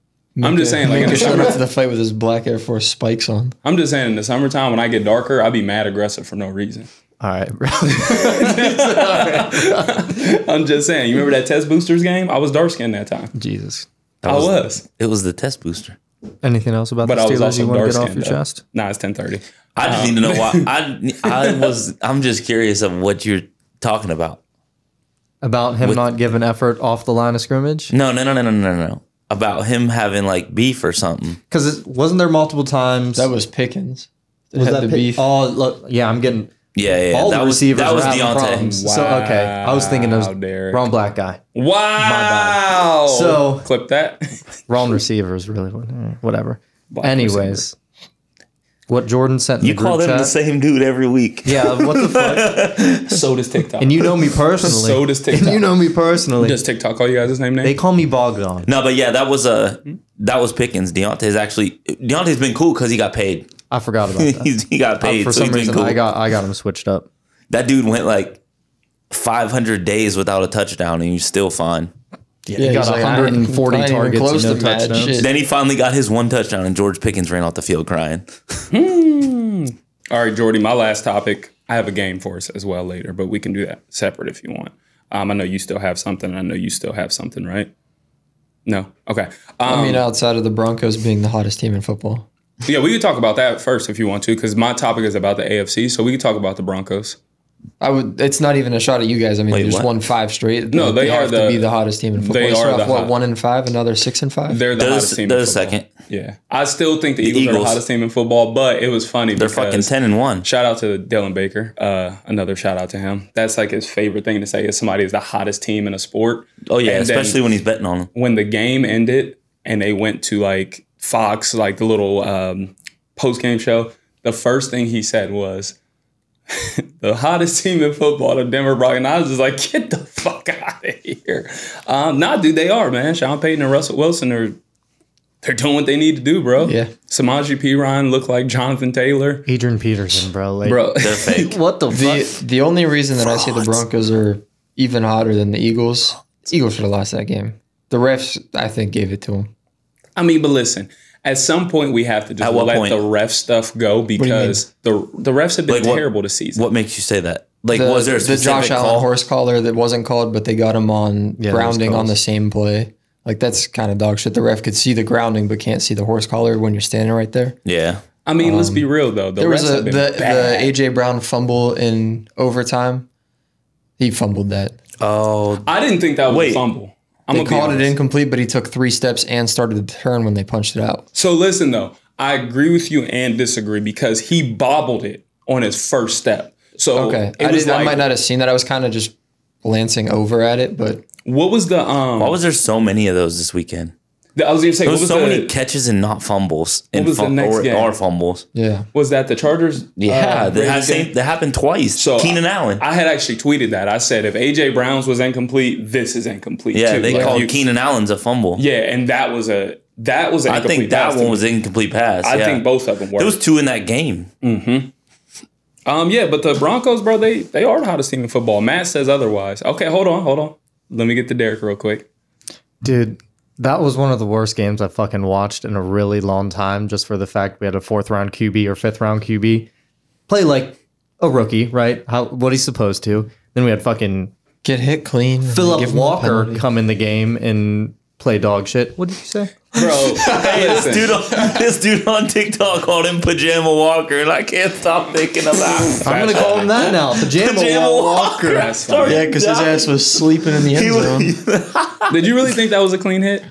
S2: I'm just saying, like in
S6: Minkah
S2: the
S6: showed
S2: summer,
S6: up to the fight with his black Air Force spikes on.
S2: I'm just saying in the summertime when I get darker, I'd be mad aggressive for no reason.
S5: All right. bro.
S2: I'm just saying. You remember that test boosters game? I was dark skinned that time.
S5: Jesus.
S2: I was,
S1: It was the test booster.
S5: Anything else about
S2: but
S5: the
S2: I was
S5: Steelers
S2: also
S5: you want to get off
S2: skinned.
S5: your chest?
S2: Nah, it's 10:30.
S1: I just need to know why. I I was. I'm just curious of what you're talking about.
S5: About him not giving effort off the line of scrimmage?
S1: No, no, no, no, no, no, no. About him having like beef or something.
S5: Because it wasn't there multiple times.
S6: That was Pickens. That
S5: was
S6: had
S5: that
S6: the
S5: Pick-
S6: beef.
S5: Oh, look, yeah, I'm getting
S1: Yeah, yeah.
S5: all
S1: that
S5: the
S1: was
S5: receivers.
S1: that was
S5: were having
S1: Diontae.
S5: problems. So okay, I was thinking it was
S2: Derrick.
S5: wrong black guy.
S2: Wow.
S5: So-
S2: clip that.
S5: Wrong receivers, really. eh, Whatever.
S2: Black
S5: Anyways, what Jordan sent in
S1: You
S5: the group
S1: call them
S5: chat.
S1: the same dude every week.
S5: Yeah, what the fuck?
S2: so does TikTok.
S5: And you know me personally.
S2: So does TikTok.
S5: And
S2: TikTok.
S5: you know me personally.
S2: does TikTok call you guys his name name?
S5: they call me Bogdan.
S1: No, but yeah, that was a that was Pickens. Diontae's actually Diontae's been cool because he got paid.
S5: I forgot about that.
S1: He got paid.
S5: For
S1: so
S5: some reason,
S1: cool.
S5: I got I got him switched up.
S1: that dude went like 500 days without a touchdown, and he's still fine.
S5: Yeah, he got
S6: he's like,
S5: 140
S6: I
S5: targets
S6: close
S5: and no
S6: to mad
S5: touchdowns.
S6: shit.
S1: Then he finally got his one touchdown, and George Pickens ran off the field crying. hmm.
S2: All right, Jordy, my last topic. I have a game for us as well later, but we can do that separate if you want. Um, I know you still have something. and I know you still have something, right? No. Okay. Um,
S6: I mean, outside of the Broncos being the hottest team in football.
S2: Yeah, we could talk about that first if you want to, because my topic is about the AFC. So we could talk about the Broncos.
S6: I would. It's not even a shot at you guys. I mean,
S1: Wait,
S6: they just
S1: what?
S6: won five straight.
S2: No, they are
S6: have
S2: the-
S6: to be the hottest team in football.
S2: they
S6: They
S2: are
S6: are
S2: the
S6: what
S2: hot-
S6: one and five, another six and five.
S2: They're the
S1: They're the-
S2: hottest team.
S1: they're
S2: in
S1: the
S2: football.
S1: second.
S2: Yeah, I still think the, Eagles, are the hottest team in football, but it was funny.
S1: They're fucking 10 and 1.
S2: Shout out to Dylan Baker. Uh, another shout out to him. That's like his favorite thing to say is somebody is the hottest team in a sport.
S1: Oh, yeah,
S2: And
S1: especially when he's betting on them.
S2: when the game ended and they went to like Fox, like the little um, post game show, the first thing he said was, "The hottest team in football, the Denver Broncos." And I was just like, "Get the fuck out of here!" Um, nah, dude, they are man. Sean Payton and Russell Wilson are they're doing what they need to do, bro.
S6: Yeah.
S2: Samaje Perine looked like Jonathan Taylor.
S5: Adrian Peterson, bro. Like,
S2: Bro,
S1: They're fake.
S5: what the,
S6: The
S5: fuck?
S6: the only reason that I say the Broncos are even hotter than the Eagles, Eagles should have lost that game. The refs, I think, gave it to them.
S2: I mean, but listen, at some point we have to just let
S1: point?
S2: the ref stuff go because the the refs have been
S1: Like what-
S2: terrible this season.
S1: What makes you say that? Like,
S6: The,
S1: was there a
S6: the
S1: specific
S6: Josh Allen horse collar that wasn't called, but they got him on
S5: Yeah,
S6: grounding on the same play. Like that's kind of dog shit. The ref could see the grounding, but can't see the horse collar when you're standing right there.
S1: Yeah.
S2: I mean, let's be um, real though. The
S6: There was a the, the. AJ Brown fumble in overtime. He fumbled that.
S1: Oh,
S2: I didn't think that was
S1: Wait.
S2: a fumble. I'm
S6: They called it incomplete, but he took three steps and started to turn when they punched it out.
S2: So listen though, I agree with you and disagree because he bobbled it on his first step. So
S6: Okay,
S2: it
S6: I,
S2: was
S6: did, I might not have seen that. I was kind of just glancing over at it, but
S2: what was the um?
S1: why was there so many of those this weekend?
S2: I was gonna say
S1: There
S2: what
S1: was
S2: was
S1: so
S2: the,
S1: many catches and not fumbles. And
S2: was the next
S1: or,
S2: game?
S1: or fumbles.
S6: yeah.
S2: was that the Chargers?
S1: Yeah,
S2: uh,
S1: that, had same,
S2: game?
S1: that happened twice.
S2: So
S1: Keenan Allen.
S2: I had actually tweeted that. I said if AJ Brown's was incomplete, this is incomplete.
S1: yeah,
S2: too.
S1: they
S2: Like,
S1: called
S2: you-
S1: Keenan Allen's a fumble.
S2: Yeah, and that was a that was an
S1: I
S2: incomplete
S1: think that
S2: pass
S1: one was incomplete pass.
S2: I
S1: yeah.
S2: think both of them were.
S1: There was two in that game. Hmm.
S2: Um, yeah, but the Broncos, bro, they they are the hottest team in football. Matt says otherwise. Okay, hold on, hold on. Let me get to Derrick real quick.
S5: Dude, that was one of the worst games I fucking watched in a really long time just for the fact we had a fourth round QB or fifth round QB play like a rookie, right? How what he's supposed to. Then we had fucking
S6: Get hit clean.
S5: Philip Walker come in the game and play dog shit. What did you say?
S2: Bro, listen,
S1: Dude, on, this dude on TikTok called him Pajama Walker, and I can't stop thinking about
S5: I'm gonna call him that now. Pajama,
S1: Pajama
S5: Walker.
S2: That's fine.
S6: Yeah, because his ass was sleeping in the end zone.
S2: Did you really think that was a clean hit?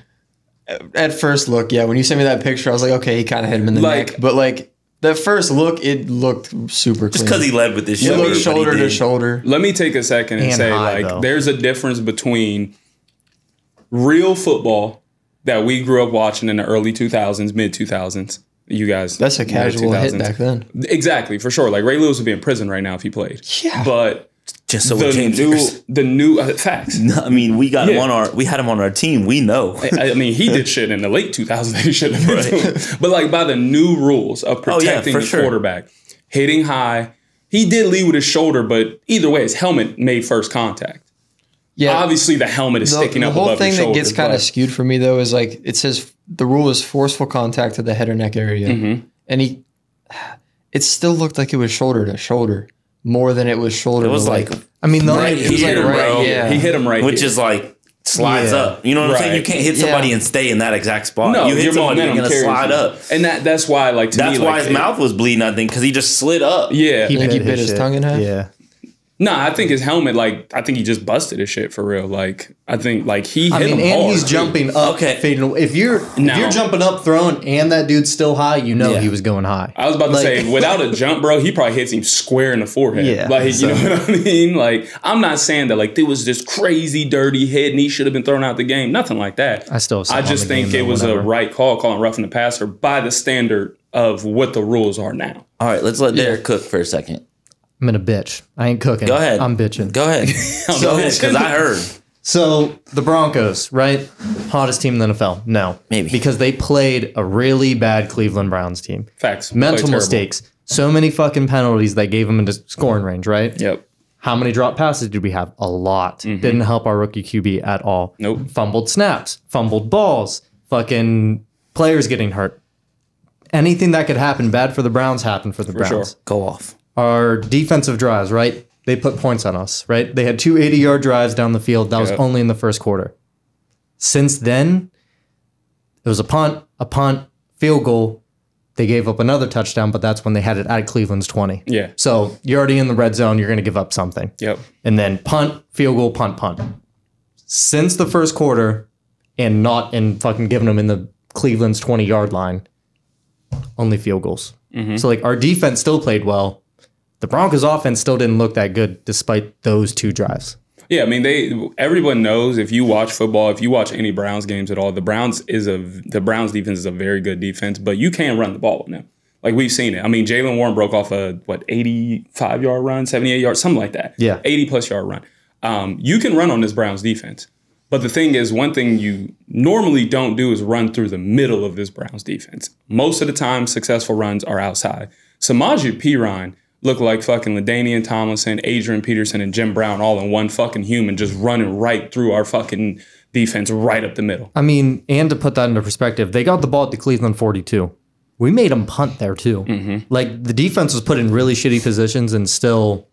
S6: At first look, yeah. When you sent me that picture, I was like, okay, he kind of hit him in the
S2: Like-
S6: neck. But like that first look, it looked super clean.
S1: because he led with this
S6: it
S1: shoulder.
S6: looked shoulder to shoulder.
S2: Let me take a second and,
S5: And
S2: say,
S5: high,
S2: like,
S5: though.
S2: there's a difference between real football that we grew up watching in the early 2000s, mid 2000s. You guys,
S6: That's a
S2: mid-
S6: casual hit back then.
S2: Exactly, for sure. Like Ray Lewis would be in prison right now if he played.
S6: Yeah.
S2: But
S1: Just so
S2: the new,
S1: Harrison.
S2: the new uh, facts.
S1: I mean, we got him on our, we had him on our team. We know.
S2: I I mean, he did shit in the late 2000s that he shouldn't have been doing. But like by the new rules of
S1: Oh, yeah,
S2: protecting the
S1: sure.
S2: quarterback, hitting high, he did lead with his shoulder, but either way, his helmet made first contact.
S6: Yeah.
S2: Obviously, the helmet is
S6: the,
S2: sticking
S6: the
S2: up
S6: whole
S2: above
S6: thing
S2: his
S6: that gets kind of skewed for me though is like it says the rule is forceful contact to the head or neck area,
S2: Mm-hmm.
S6: and he, it still looked like it was shoulder to shoulder more than it was shoulder.
S1: It was
S6: to
S1: like,
S5: I mean, the
S1: Right
S2: He
S1: here,
S2: hit him
S1: bro.
S2: right
S6: Yeah.
S2: He hit him right
S1: which
S2: here.
S1: is like slides
S5: Yeah.
S1: up. You know what I'm saying? You can't hit somebody
S6: Yeah.
S1: and stay in that exact spot.
S2: no,
S1: you hit
S2: your
S1: somebody, you're gonna slide
S2: you.
S1: up.
S2: and that that's why like to
S1: That's
S2: me
S1: why
S2: like,
S1: his
S2: it-
S1: mouth was bleeding. I think because he just slid up.
S2: Yeah,
S6: Think he bit his tongue in half?
S5: Yeah.
S2: No, I think his helmet, like, I think he just busted his shit for real. Like, I think, like, he
S5: I
S2: hit
S5: mean,
S2: him
S5: and
S2: hard,
S5: he's
S2: too.
S5: jumping up,
S1: Okay.
S5: fading away. If you're
S2: No.
S5: if you're jumping up, throwing, and that dude's still high, you know
S1: Yeah.
S5: he was going high.
S2: I was about to say, without a jump, bro, he probably hits him square in the forehead.
S5: Yeah,
S2: like,
S5: so-
S2: you know what I mean? Like, I'm not saying that, like, there was this crazy dirty hit and he should have been thrown out the game. Nothing like that.
S5: I still.
S2: I just think it was a right call calling roughing the passer by the standard of what the rules are now.
S1: All right, let's let Derrick cook for a second.
S5: I'm gonna bitch. I ain't cooking.
S1: Go ahead.
S5: I'm bitching.
S1: Go ahead. Go ahead, because I heard.
S5: So the Broncos, right? Hottest team in the NFL? No,
S1: Maybe.
S5: because they played a really bad Cleveland Browns team.
S2: Facts.
S5: Mental mistakes. So many fucking penalties that gave them into scoring range, right?
S2: Yep.
S5: How many drop passes did we have? A lot. Didn't help our rookie QB at all.
S2: Nope.
S5: Fumbled snaps, fumbled balls, fucking players getting hurt. Anything that could happen bad for the Browns happened for the Browns.
S2: sure.
S1: Go off.
S5: Our defensive drives, right? They put points on us, right? They had two 80 yard drives down the field. That was only in the first quarter. Since then, it was a punt, a punt, field goal. They gave up another touchdown, but that's when they had it at Cleveland's 20.
S2: Yeah.
S5: So you're already in the red zone. You're going to give up something.
S2: Yep.
S5: And then punt, field goal, punt, punt. Since the first quarter, and not in fucking giving them in the Cleveland's 20 yard line, only field goals. Mm-hmm. So, like, our defense still played well. The Broncos offense still didn't look that good despite those two drives.
S2: Yeah, I mean, they. Everyone knows if you watch football, if you watch any Browns games at all, the Browns is a the Browns defense is a very good defense, but you can't run the ball with them. Like we've seen it. I mean, Jaylen Warren broke off a what eighty five yard run, seventy eight yard, something like that.
S5: Yeah.
S2: eighty plus yard run. Um, you can run on this Browns defense, But the thing is, one thing you normally don't do is run through the middle of this Browns defense. Most of the time, successful runs are outside. Samaje Perine looked like fucking LaDainian Tomlinson, Adrian Peterson, and Jim Brown all in one fucking human just running right through our fucking defense right up the middle.
S5: I mean, and to put that into perspective, they got the ball at the Cleveland 42. We made them punt there too.
S2: Mm-hmm.
S5: Like the defense was put in really shitty positions and still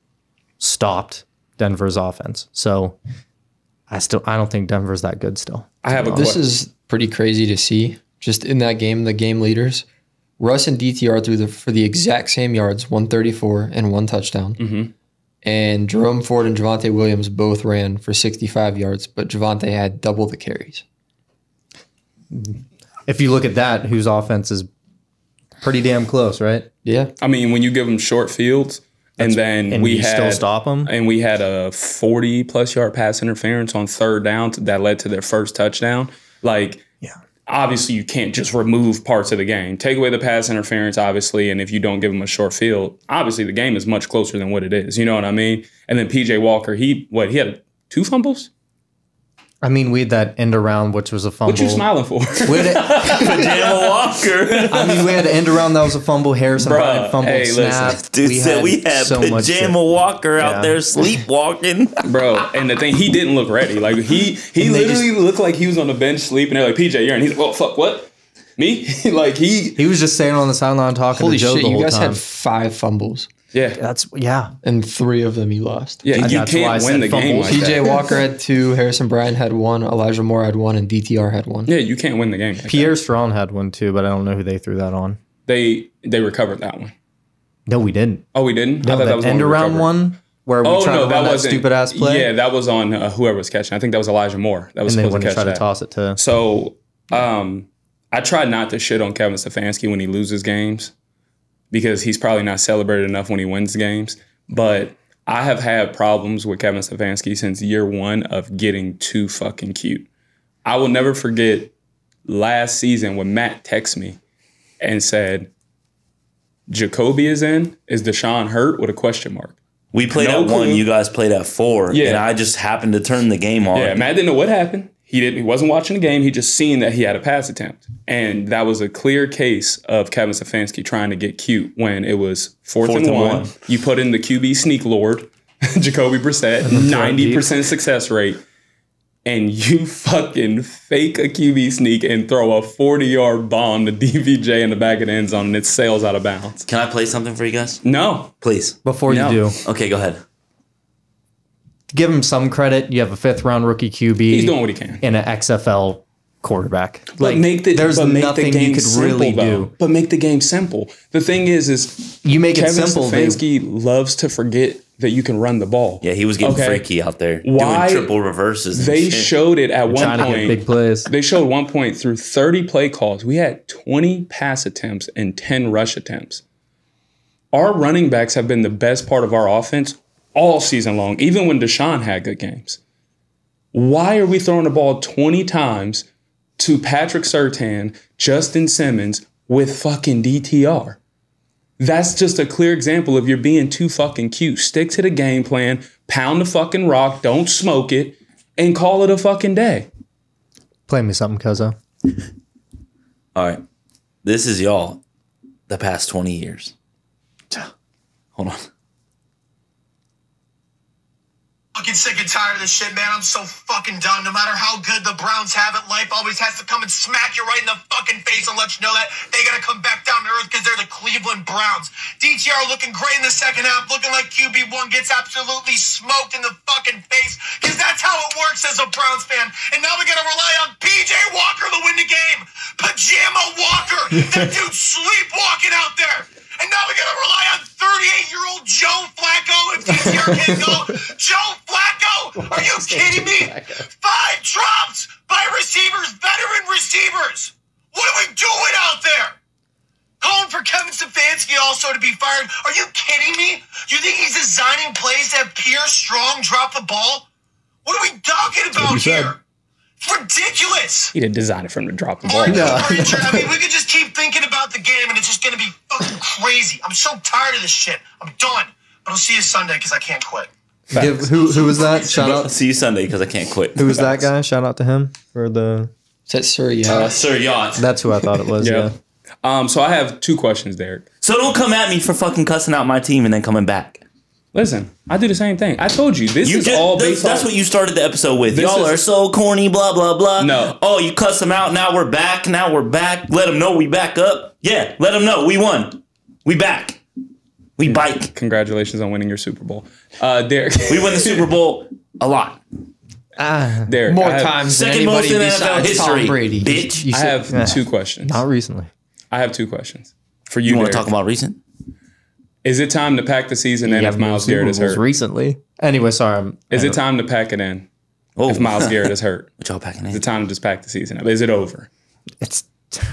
S5: stopped Denver's offense. So I still I don't think Denver's that good still.
S2: I have a
S6: This
S2: question.
S6: is pretty crazy to see. Just in that game, the game leaders, Russ and DTR threw the for the exact same yards, 134 and one touchdown. Mm-hmm. And Jerome Ford and Javonte Williams both ran for 65 yards, but Javonte had double the carries. Mm-hmm.
S5: If you look at that, whose offense is pretty damn close, right?
S6: Yeah.
S2: I mean, when you give them short fields, and then
S5: And
S2: we
S5: you
S2: had
S5: still stop them.
S2: and we had a 40 plus yard pass interference on third down that led to their first touchdown. Like,
S5: Yeah.
S2: Obviously, you can't just remove parts of the game. Take away the pass interference, obviously, and if you don't give them a short field, obviously the game is much closer than what it is. You know what I mean? And then PJ Walker, he what he had two fumbles.
S5: I mean, we had that end around, which was a fumble.
S2: What you smiling for?
S5: We had a-
S1: Pajama Walker.
S5: I mean, we had an end around that was a fumble. Harrison
S2: Bruh,
S5: Bryant fumbled
S2: hey, listen.
S5: snap.
S1: Dude said we had
S5: so much shit.
S1: Pajama Walker
S5: Yeah.
S1: out there sleepwalking.
S2: bro. And the thing, he didn't look ready. Like he, he
S5: And they
S2: literally looked like he was on the bench sleeping. They're like, PJ, you're in. He's like, well, fuck, what? Me? like he,
S5: He was just standing on the sideline talking
S6: Holy
S5: to Joe
S6: shit,
S5: the
S6: you guys
S5: time.
S6: had five fumbles,
S2: yeah,
S5: That's yeah.
S6: and three of them you lost.
S2: yeah.
S5: And
S2: You
S5: that's why I
S2: can't
S5: said
S2: win the game
S5: fumbles.
S2: like
S6: PJ
S2: that.
S6: Walker had two, Harrison Bryant had one, Elijah Moore had one, and DTR had one.
S2: Yeah, you can't win the game. Like that.
S5: Pierre Strong had one too, but I don't know who they threw that on.
S2: They they recovered that one.
S5: No, we didn't.
S2: Oh, we didn't.
S5: No,
S2: I thought
S5: that
S2: was
S5: end
S2: one
S5: around one where we
S2: Oh
S5: tried
S2: no,
S5: to
S2: that
S5: run that
S2: wasn't
S5: stupid ass play.
S2: Yeah, that was on uh, whoever was catching. I think that was Elijah Moore. That was
S5: and then
S2: supposed
S5: when
S2: to
S5: they
S2: catch
S5: tried to
S2: that.
S5: toss it to
S2: So, um, I try not to shit on Kevin Stefanski when he loses games because he's probably not celebrated enough when he wins games. But I have had problems with Kevin Stefanski since year one of getting too fucking cute. I will never forget last season when Matt texted me and said, Jacoby is in. Is Deshaun hurt? With a question mark.
S1: We played
S2: No
S1: at one,
S2: clue.
S1: you guys played at four,
S2: Yeah.
S1: and I just happened to turn the game on.
S2: Yeah, Matt didn't know what happened. He didn't. He wasn't watching the game. He just seen that he had a pass attempt, and that was a clear case of Kevin Stefanski trying to get cute when it was fourth,
S1: Fourth
S2: and,
S1: and
S2: one.
S1: one.
S2: You put in the QB sneak lord, Jacoby Brissett, ninety percent success rate, and you fucking fake a QB sneak and throw a forty yard bomb to DVJ in the back of the end zone, and it sails out of bounds.
S1: Can I play something for you guys?
S2: No,
S1: Please.
S5: before
S2: No.
S5: you do.
S1: Okay, go ahead.
S5: Give him some credit. You have a fifth round rookie QB
S2: he's doing what he can.
S5: and an XFL quarterback.
S2: But make the
S5: there's
S2: but make
S5: nothing
S2: the game
S5: you could
S2: simple,
S5: really
S2: though.
S5: do.
S2: But make the game simple. The thing is, is
S5: You make it
S2: Kevin
S5: simple. They,
S2: Stefanski loves to forget that you can run the ball.
S1: Yeah, he was getting
S2: Okay.
S1: freaky out there,
S2: Why-
S1: doing triple reverses.
S2: They
S1: shit.
S2: showed it at one
S5: trying to get
S2: point.
S5: big plays.
S2: They showed one point through 30 play calls. We had 20 pass attempts and 10 rush attempts. Our running backs have been the best part of our offense all season long, even when Deshaun had good games. Why are we throwing the ball 20 times to Patrick Sertan, Justin Simmons with fucking DTR? That's just a clear example of you're being too fucking cute. Stick to the game plan, pound the fucking rock, don't smoke it, and call it a fucking day.
S5: Play me something, Cuzzo.
S1: All right. This is y'all the past 20 years. Hold on.
S7: Fucking sick and tired of this shit, man. I'm so fucking done. No matter how good the Browns have it, life always has to come and smack you right in the fucking face and let you know that they gotta come back down to earth because they're the Cleveland Browns. DTR looking great in the second half, looking like QB1 gets absolutely smoked in the fucking face because that's how it works as a Browns fan. And now we gotta rely on PJ Walker to win the game. Pajama Walker, that dude sleepwalking out there. And now we gotta rely on 38 year old Joe Flacco if DTR can't. Joe Flacco, are you kidding me? Five drops by receivers, veteran receivers. What are we doing out there? Calling for Kevin Stefanski also to be fired. Are you kidding me? You think he's designing plays to have Pierre Strong drop the ball? What are we talking about here? It's ridiculous.
S2: He didn't design it for him to drop the ball.
S7: Amari Cooper injured. I mean, we could just keep thinking about the game, and it's just going to be fucking crazy. I'm so tired of this shit. I'm done. But I'll see you Sunday because I can't quit.
S5: Give, who who was that? Shout out.
S1: see you Sunday because I can't quit.
S5: Who was that guy? Shout out to him for the.
S6: Is that Sir? Yeah.
S1: Uh, Sir Yacht.
S5: That's who I thought it was.
S2: Yeah.
S5: yeah.
S2: Um, so I have two questions, Derrick.
S1: So don't come at me for fucking cussing out my team and then coming back.
S2: Listen, I do the same thing. I told you this
S1: You
S2: is
S1: just,
S2: all
S1: th-
S2: based
S1: that's what you started the episode with.
S2: This
S1: Y'all
S2: is-
S1: are so corny, blah blah blah.
S2: No.
S1: Oh, you cuss them out. Now we're back. Now we're back. Let them know we back up. Yeah, let them know we won. We back. We bike.
S2: Congratulations on winning your Super Bowl, uh, Derrick.
S1: We win the Super Bowl a lot.
S5: Ah,
S2: Derrick,
S6: More
S2: I have,
S6: times than
S1: Second most in NFL
S6: besides Tom
S1: history.
S6: Brady.
S1: Bitch.
S5: you
S2: I
S5: said-
S2: have two questions.
S5: not recently.
S2: I have two questions for you.
S1: You want
S2: Derrick.
S1: to talk about recent?
S2: Is it time to pack the season in
S5: You
S2: if Myles
S5: been
S2: Garrett is
S5: Super Bowls
S2: hurt?
S5: recently. Anyway, sorry. I'm,
S2: Is it time to pack it in
S1: Oh,
S2: if Myles Garrett is hurt?
S1: What y'all packing
S2: Is
S1: in?
S2: it time to just pack the season up? Is it over?
S5: It's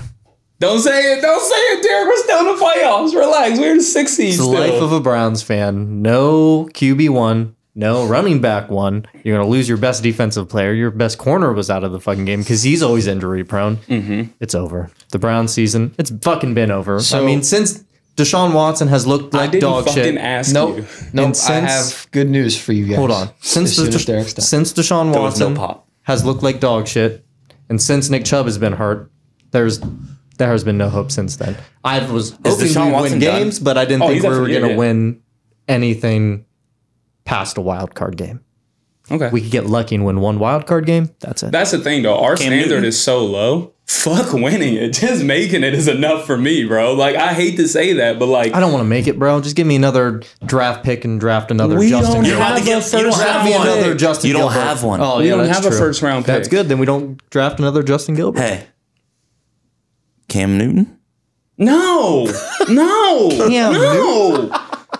S2: Don't say it. Don't say it, Derrick. We're still in the playoffs. Relax. We're in the six seed
S5: It's the
S2: still.
S5: life of a Browns fan. No QB one, no running back one. You're gonna lose your best defensive player. Your best corner was out of the fucking game because he's always injury prone. Mm-hmm. It's over. The Browns season. It's fucking been over. I mean, since Deshaun Watson has looked
S2: I
S5: like
S2: didn't
S5: dog shit.
S2: ask
S6: Nope.
S2: you.
S6: Nope.
S5: And
S6: I have good news for you guys.
S5: Hold on. Since
S6: as
S5: the,
S6: as
S5: since Deshaun
S1: There was no
S5: Watson
S1: pop.
S5: has looked like dog shit, and since Nick Chubb has been hurt, there's there has been no hope since then. I was hoping
S1: Deshaun
S5: we'd
S1: Watson
S5: win
S1: done?
S5: games, but I didn't
S2: Oh,
S5: think we were going to
S2: yeah, yeah.
S5: win anything past a wild card game.
S2: Okay.
S5: We could get lucky and win one wild card game. That's it.
S2: That's the thing, though. Our
S1: Cam
S2: standard
S1: Newton.
S2: is so low. Fuck winning it. Just making it is enough for me, bro. Like, I hate to say that, but like,
S5: I don't want to make it, bro. Just give me another draft pick and draft another
S2: We
S5: Justin.
S2: don't
S1: You don't have to
S2: have
S1: get.
S2: a
S1: You don't
S2: first
S1: have
S5: me
S1: one.
S5: another Justin
S1: You don't
S5: Gilbert.
S1: have one.
S5: Oh,
S2: we
S5: yeah,
S2: don't
S5: that's
S2: have a
S5: true.
S2: first round pick.
S5: That's good. Then we don't draft another Justin Gilbert.
S1: Hey, Cam Newton.
S2: No, no,
S5: Yeah,
S2: no,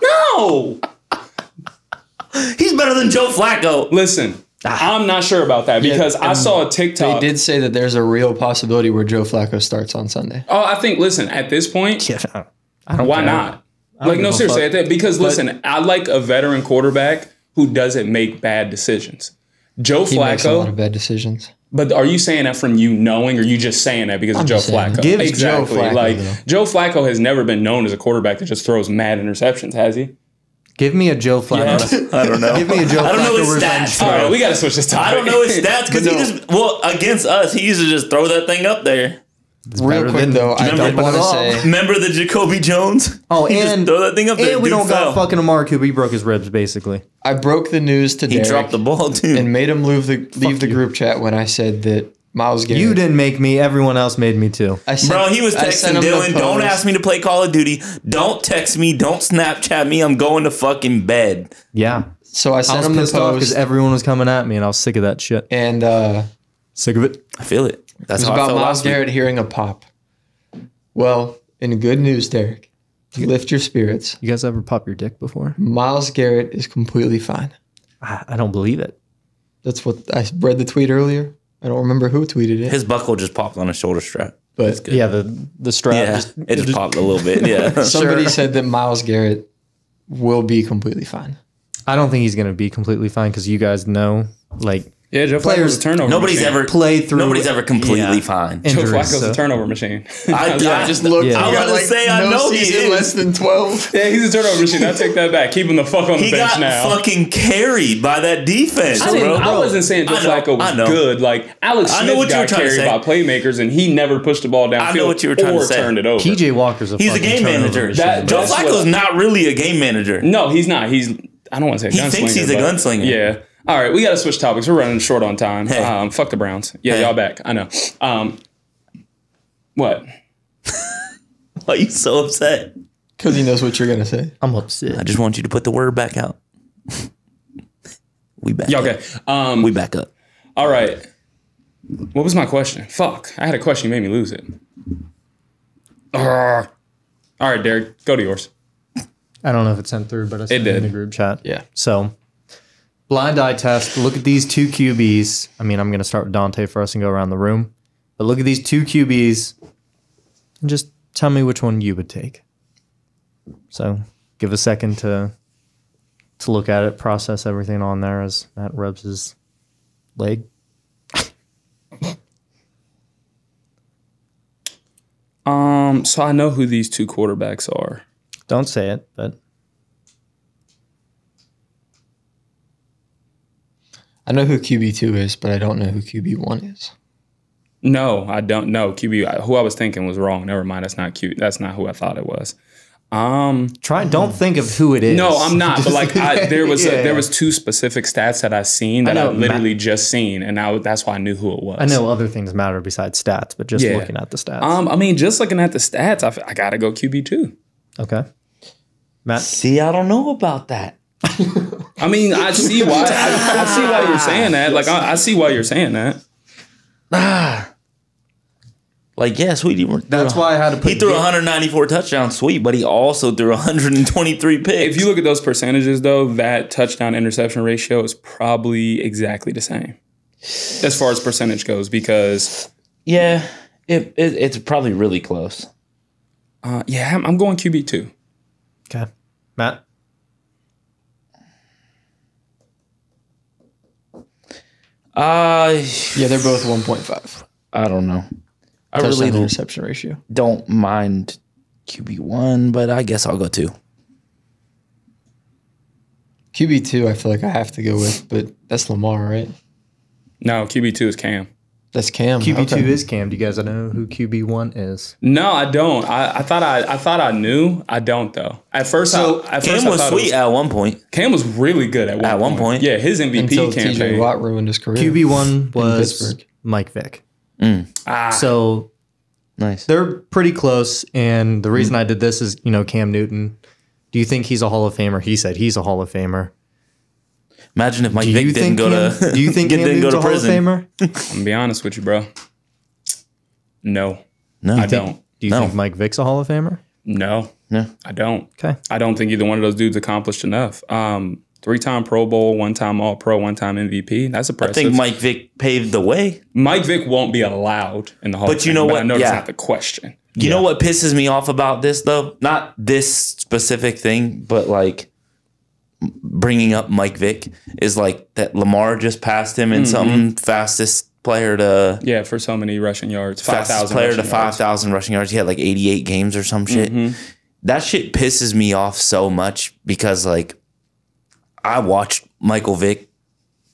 S2: no.
S1: He's better than Joe Flacco.
S2: Listen, Ah. I'm not sure about that because I saw a TikTok.
S6: They did say that there's a real possibility where Joe Flacco starts on Sunday.
S2: Oh, I think. Listen, at this point,
S5: Yeah, I don't
S2: why
S5: care.
S2: not? Like, no, seriously, at that, because listen, I like a veteran quarterback who doesn't make bad decisions. Joe
S6: He makes a lot of
S2: Flacco,
S6: bad decisions.
S2: but are you saying that from you knowing, or you just saying that because of Joe Flacco?
S6: that.
S5: Give Joe
S2: exactly.
S6: Flacco,
S2: like
S6: though.
S2: Joe Flacco has never been known as a quarterback that just throws mad interceptions, has he?
S5: Give me a Joe Flacco.
S1: I don't know.
S5: Give me a Joe
S1: I don't know
S5: Flacco
S1: his
S5: revenge
S1: stats.
S2: All
S1: bro.
S2: right, we got to switch this topic.
S1: I don't know his stats because
S6: But
S1: he just well against us. He used to just throw that thing up there.
S6: Real quick
S5: than-
S6: though, I
S1: remember
S6: did want to say
S1: Remember the Jacoby Jones?
S5: Oh,
S1: He just
S5: and
S1: throw that thing up there.
S5: and we
S1: Dude
S5: don't
S1: fell.
S5: got fucking Amari Cooper. He broke his ribs basically.
S6: I broke the news to
S1: He
S6: Derrick
S1: dropped the ball too.
S6: and made him leave the leave the
S5: you.
S6: group chat when I said that Myles Garrett.
S5: You didn't make me. Everyone else made me too.
S6: I sent,
S1: Bro, he was texting Dylan, don't ask me to play Call of Duty. Don't text me. Don't Snapchat me. I'm going to fucking bed.
S5: Yeah,
S6: So I
S5: I
S6: sent
S5: was
S6: him the
S5: pissed off because
S6: post,
S5: everyone was coming at me, and I was sick of that shit.
S6: and uh,
S5: Sick of it.
S1: I feel it. That's
S6: It was
S1: how I
S6: about
S1: felt
S6: Myles
S1: last week.
S6: Garrett hearing a pop. Well, in good news, Derrick, lift your spirits.
S5: You guys ever pop your dick before?
S6: Myles Garrett is completely fine.
S5: I, I don't believe it.
S6: That's what I read the tweet earlier. I don't remember who tweeted it,
S1: His buckle just popped on his shoulder strap.
S6: but
S5: Yeah, the the strap.
S1: Yeah,
S5: just,
S1: it just popped a little bit. Yeah.
S6: somebody
S5: Sure.
S6: said that Myles Garrett will be completely fine.
S5: I don't think he's gonna be completely fine because you guys know, like
S2: Yeah, Joe
S5: Players-
S2: Flacco's a turnover
S1: Nobody's
S2: machine.
S1: ever
S5: played through.
S1: Nobody's ever completely
S5: Yeah.
S1: fine.
S2: Joe
S5: injuries,
S2: Flacco's
S5: so-
S2: a turnover machine.
S1: I, I just
S6: looked.
S5: Yeah.
S1: I was gonna say I know he is.
S6: Less than twelve.
S2: yeah, he's a turnover machine. I take that back. Keep him the fuck on the
S1: He
S2: bench
S1: got
S2: now.
S1: fucking carried by that defense,
S2: I,
S1: bro.
S2: I wasn't saying Joe Flacco was good. Like Alex
S1: I
S2: Smith
S1: know what you were
S2: got
S1: trying to
S2: carried
S1: say.
S2: by playmakers, and he never pushed the ball downfield
S1: I know what you were trying
S2: or
S1: to say.
S2: turned it over.
S5: PJ Walker's a
S1: He's a game manager. Joe Flacco's not really a game manager.
S2: No, he's not. He's I don't want to say
S1: He
S2: gunslinger,
S1: thinks he's a gunslinger.
S2: Yeah. All right, we got to switch topics. We're running short on time.
S1: Hey.
S2: Um, fuck the Browns. Yeah,
S1: Hey.
S2: y'all back. I know. Um, what?
S1: Why are you so upset?
S6: Because he knows what you're gonna say.
S5: I'm upset.
S1: I just want you to put the word back out. we back.
S2: Yeah,
S1: up.
S2: okay. Um,
S1: We back up.
S2: all right. What was my question? Fuck. I had a question. You made me lose it. Arrgh. All right, Derrick, go to yours.
S5: I don't know if it sent through, but I sent it,
S2: did.
S5: in the group chat.
S6: Yeah.
S5: So, blind eye test. Look at these two QBs. I mean, I'm going to start with Dontea first and go around the room. But look at these two QBs and just tell me which one you would take. So, give a second to to look at it, process everything on there as Matt rubs his leg.
S2: Um, so I know who these two quarterbacks are.
S5: Don't say it, but
S6: I know who QB two is, but I don't know who QB one is.
S2: No, I don't know. QB who I was thinking was wrong. Never mind. That's not cute. That's not who I thought it was. Um,
S5: Try don't think of who it is.
S2: no, I'm not. But like, I, there was
S5: Yeah.
S2: there was two specific stats that I seen that I,
S5: know,
S2: literally just seen, and I, that's why I knew who it was.
S5: I know other things matter besides stats, but just
S2: Yeah.
S5: looking at the stats.
S2: Um, I mean, just looking at the stats, I, I gotta go QB two.
S5: okay. Matt,
S1: See, I don't know about that.
S2: I mean, I see why. I, I see why you're saying that. Like, I, I see why you're saying that. Ah.
S1: Like, yeah, sweet.
S5: that's why I had to put
S1: He threw
S5: Ga-
S1: 194 touchdowns, sweet, but he also threw 123 picks.
S2: If you look at those percentages, though, that touchdown interception ratio is probably exactly the same as far as percentage goes. Because
S1: yeah, it, it it's probably really close.
S2: uh, yeah, I'm, I'm going QB two.
S5: Okay. Matt,
S1: Uh,
S6: Yeah, they're both one point five.
S1: I don't know. I
S6: Touchdown
S1: really
S6: interception ratio.
S1: don't mind QB one, but I guess I'll go two.
S6: QB two, I feel like I have to go with, but that's Lamar, right?
S2: No, QB two is Cam.
S6: That's Cam.
S5: QB two
S6: Okay.
S5: is Cam. Do you guys know who QB one is?
S2: No, I don't. I, I thought I, I thought I knew. I don't though. At first,
S1: So
S2: I, at
S1: Cam
S2: first I
S1: was
S2: thought it
S1: sweet at one point.
S2: Cam was really good at one
S1: At one point.
S2: Yeah, his MVP
S6: until TJ. Watt ruined his career.
S5: QB one was Mike Vick.
S2: Ah,
S5: So
S1: Nice.
S5: they're pretty close. And the reason I did this is, you know, Cam Newton. Do you think he's a Hall of Famer? He said he's a Hall of Famer.
S1: Imagine if Mike
S5: Do
S1: Vick didn't
S5: think
S1: go
S5: Cam,
S1: to.
S5: Do you think Cam
S1: didn't go
S5: a
S1: to
S5: Hall of
S1: prison.
S5: Famer?
S2: I'm gonna be honest with you, bro. No,
S1: No,
S2: I don't.
S5: Do you
S1: No.
S5: think Mike Vick's a Hall of Famer?
S2: No,
S1: No.
S2: I don't.
S5: Okay.
S2: I don't think either one of those dudes accomplished enough. Um, three-time Pro Bowl, one-time All-Pro, one-time MVP. That's impressive.
S1: I think Mike Vick paved the way.
S2: Mike Vick won't be allowed in the Hall.
S1: But
S2: of
S1: you
S2: Fame,
S1: know
S2: I
S1: what?
S2: know that's
S1: Yeah.
S2: not the question.
S1: You know what pisses me off about this though? Not this specific thing, but like bringing up Mike Vick is like that Lamar just passed him in mm-hmm. something fastest player to
S2: Yeah, for so many rushing yards, five
S1: fastest player to 5,000 rushing yards. He had like 88 games or some shit. Mm-hmm. That shit pisses me off so much because like I watched Michael Vick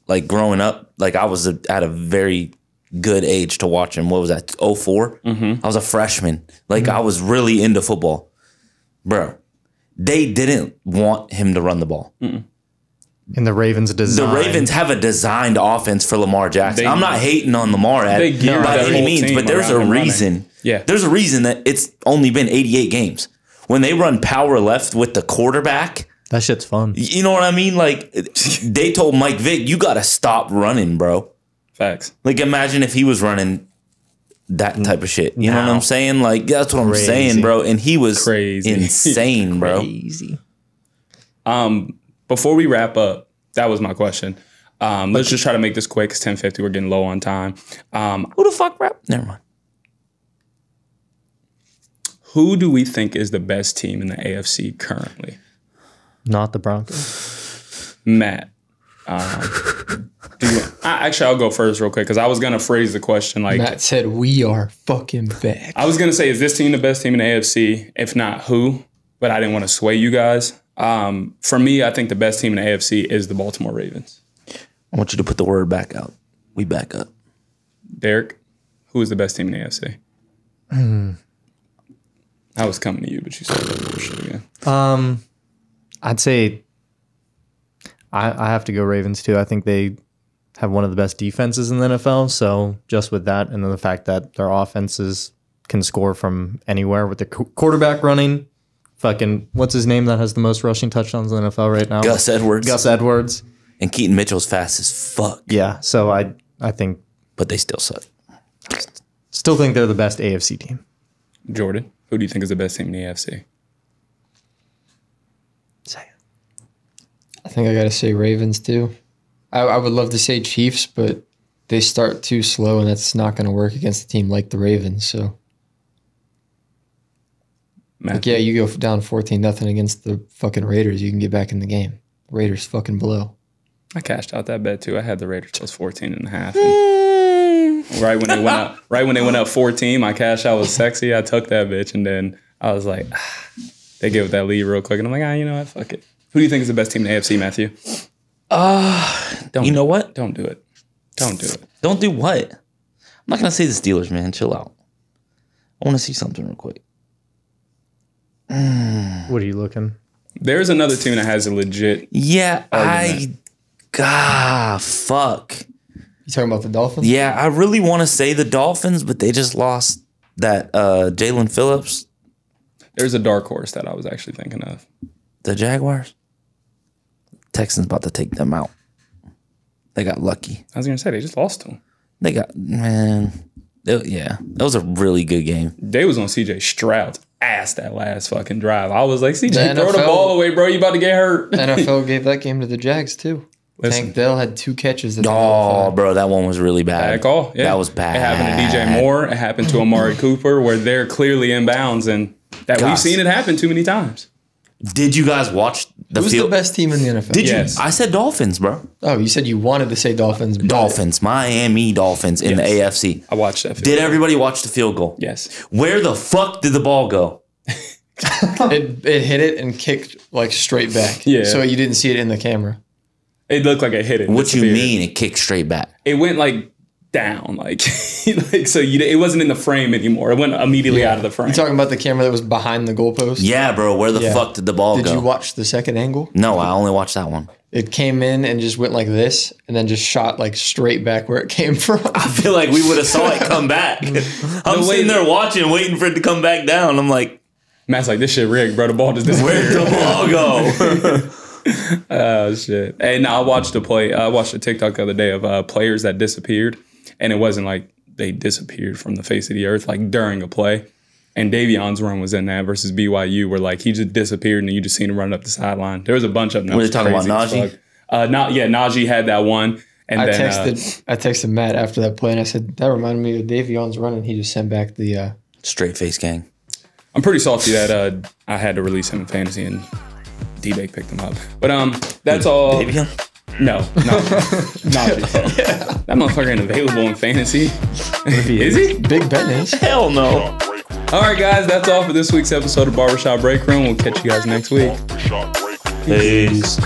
S1: like growing up. Like I was a, at a very good age to watch him. What was that? 4 mm-hmm. I was a freshman. Like I was really into football. Bro, they didn't want him to run the ball.
S5: And the Ravens
S1: The. Ravens have a designed offense for Lamar Jackson.
S2: They-
S1: I'm not hating on Lamar at by any means, but there's a
S2: around him running.
S1: reason.
S2: Yeah.
S1: there's a reason that it's only been 88 games. When they run power left with the quarterback,
S5: That shit's fun.
S1: you know what I mean? Like they told Mike Vick, you got to stop running, bro.
S2: Facts.
S1: Like imagine if he was running that type of shit. You know what I'm saying? Like that's what I'm saying, bro. And he was
S2: Crazy.
S1: insane, bro.
S5: Easy.
S2: Um, before we wrap up, that was my question. Um, let's just try to make this quick. It's 10:50. We're getting low on time. Um,
S1: Who the fuck rap? Never mind.
S2: who do we think is the best team in the AFC currently?
S5: Not the Broncos.
S2: Matt. Um, do you, I, actually, I'll go first real quick because I was gonna phrase the question like
S6: Matt said, "We are fucking back."
S2: I was gonna say, is this team the best team in the AFC? If not, who? But I didn't want to sway you guys. Um, for me, I think the best team in the AFC is the Baltimore Ravens.
S1: I want you to put the word back out. We back up.
S2: Derrick, who is the best team in the AFC? I was coming to you, but you said that bullshit again.
S5: Um, I'd say I, I have to go Ravens too. I think they have one of the best defenses in the NFL. So just with that, and then the fact that their offenses can score from anywhere with the qu- quarterback running, fucking what's his name that has the most rushing touchdowns in the NFL right now?
S1: Gus Edwards.
S5: Gus Edwards.
S1: And Keaton Mitchell's fast as fuck,
S5: Yeah. So I I think
S1: but they still suck.
S5: still think they're the best AFC team.
S2: Jordan, who do you think is the best team in the AFC?
S6: Say, I think I gotta say Ravens too. I, I would love to say Chiefs, but they start too slow, and that's not gonna work against a team like the Ravens. So, like, yeah, you go down fourteen nothing against the fucking Raiders, you can get back in the game. Raiders fucking blow.
S2: I cashed out that bet too. I had the Raiders plus 14 and a half. And right when they went up, right when they went up 14, my cash out was sexy. I took that bitch and then I was like, ah, they gave it that lead real quick. And I'm like, ah, you know what? Fuck it. Who do you think is the best team in the AFC, Matthew?
S1: You know what?
S2: Don't do it. Don't do it.
S1: Don't do what? I'm not gonna say the Steelers, man. Chill out. I want to see something real quick.
S5: What are you looking?
S2: There's another team that has a legit.
S1: Yeah, I.
S2: Argument.
S1: God, fuck.
S6: You talking about the Dolphins?
S1: Yeah, I really want to say the Dolphins, but they just lost that uh Jaelan Phillips,
S2: There's a dark horse that I was actually thinking of.
S1: the Jaguars. Texans about to take them out. They got lucky.
S2: I was gonna say they just lost them.
S1: They got man. it- yeah, that was a really good game.
S2: They was on CJ Stroud's ass that last fucking drive. I was like, CJ,
S6: The
S2: throw the ball away, bro. You about to get hurt.
S6: NFL gave that game to the Jags too.
S2: Listen.
S6: Tank Dell had two catches. That
S1: Oh,
S6: nullified.
S1: bro, that one was really bad.
S2: Bad call. Yeah.
S1: That was bad.
S2: It happened to DJ Moore. It happened to Amari Cooper, where they're clearly in bounds, and that we've seen it happen too many times.
S1: Did you guys watch the
S6: Who's
S1: field?
S6: the best team in the NFL?
S1: Did
S2: Yes.
S1: you? I said Dolphins, bro.
S6: Oh, you said you wanted to say Dolphins.
S1: Dolphins, Miami Dolphins in the AFC.
S2: I watched that.
S1: Did
S2: Film.
S1: everybody watch the field goal?
S2: Yes.
S1: Where the fuck did the ball go?
S6: It, it hit it and kicked like straight back.
S2: Yeah.
S6: So you didn't see it in the camera.
S2: It looked like it hit it.
S1: What you mean it kicked straight back?
S2: It went like down, like like so. You it wasn't in the frame anymore. It went immediately out of the frame.
S6: You talking about the camera that was behind the goalpost?
S1: Yeah, bro. Where the
S6: Yeah.
S1: fuck did the ball go?
S6: Did
S1: go?
S6: you watch the second angle?
S1: no, I only watched that one.
S6: It came in and just went like this, and then just shot like straight back where it came from.
S1: I feel like we would have saw it come back. I'm
S2: way-
S1: sitting there watching, waiting for it to come back down. I'm like,
S2: Matt's like, this shit rigged, bro. The ball just
S1: where'd
S2: disappeared.
S1: the ball go?
S2: Oh shit! And I watched a play. I watched a TikTok the other day of uh, players that disappeared, and it wasn't like they disappeared from the face of the earth, like during a play. And Davion's run was in that versus BYU, where like he just disappeared and you just seen him run up the sideline. There was a bunch of them. that
S1: Were they talking about
S2: crazy as
S1: Najee?
S2: Uh, not yeah, Najee had that one, and
S6: I
S2: then uh,
S6: texted I texted Matt after that play, and I said that reminded me of Davion's run, and he just sent back the. Uh,
S1: Straight face gang.
S2: I'm pretty salty that uh, I had to release him in fantasy and D Bake picked him up. But um, that's all.
S1: Davion?
S2: No, no, Najee. That motherfucker ain't available in fantasy. Is he?
S6: Big Ben is.
S1: Hell no.
S2: All right, guys, that's all for this week's episode of Barbershop Break Room. We'll catch you guys next week.
S4: Barbershop.
S1: Peace.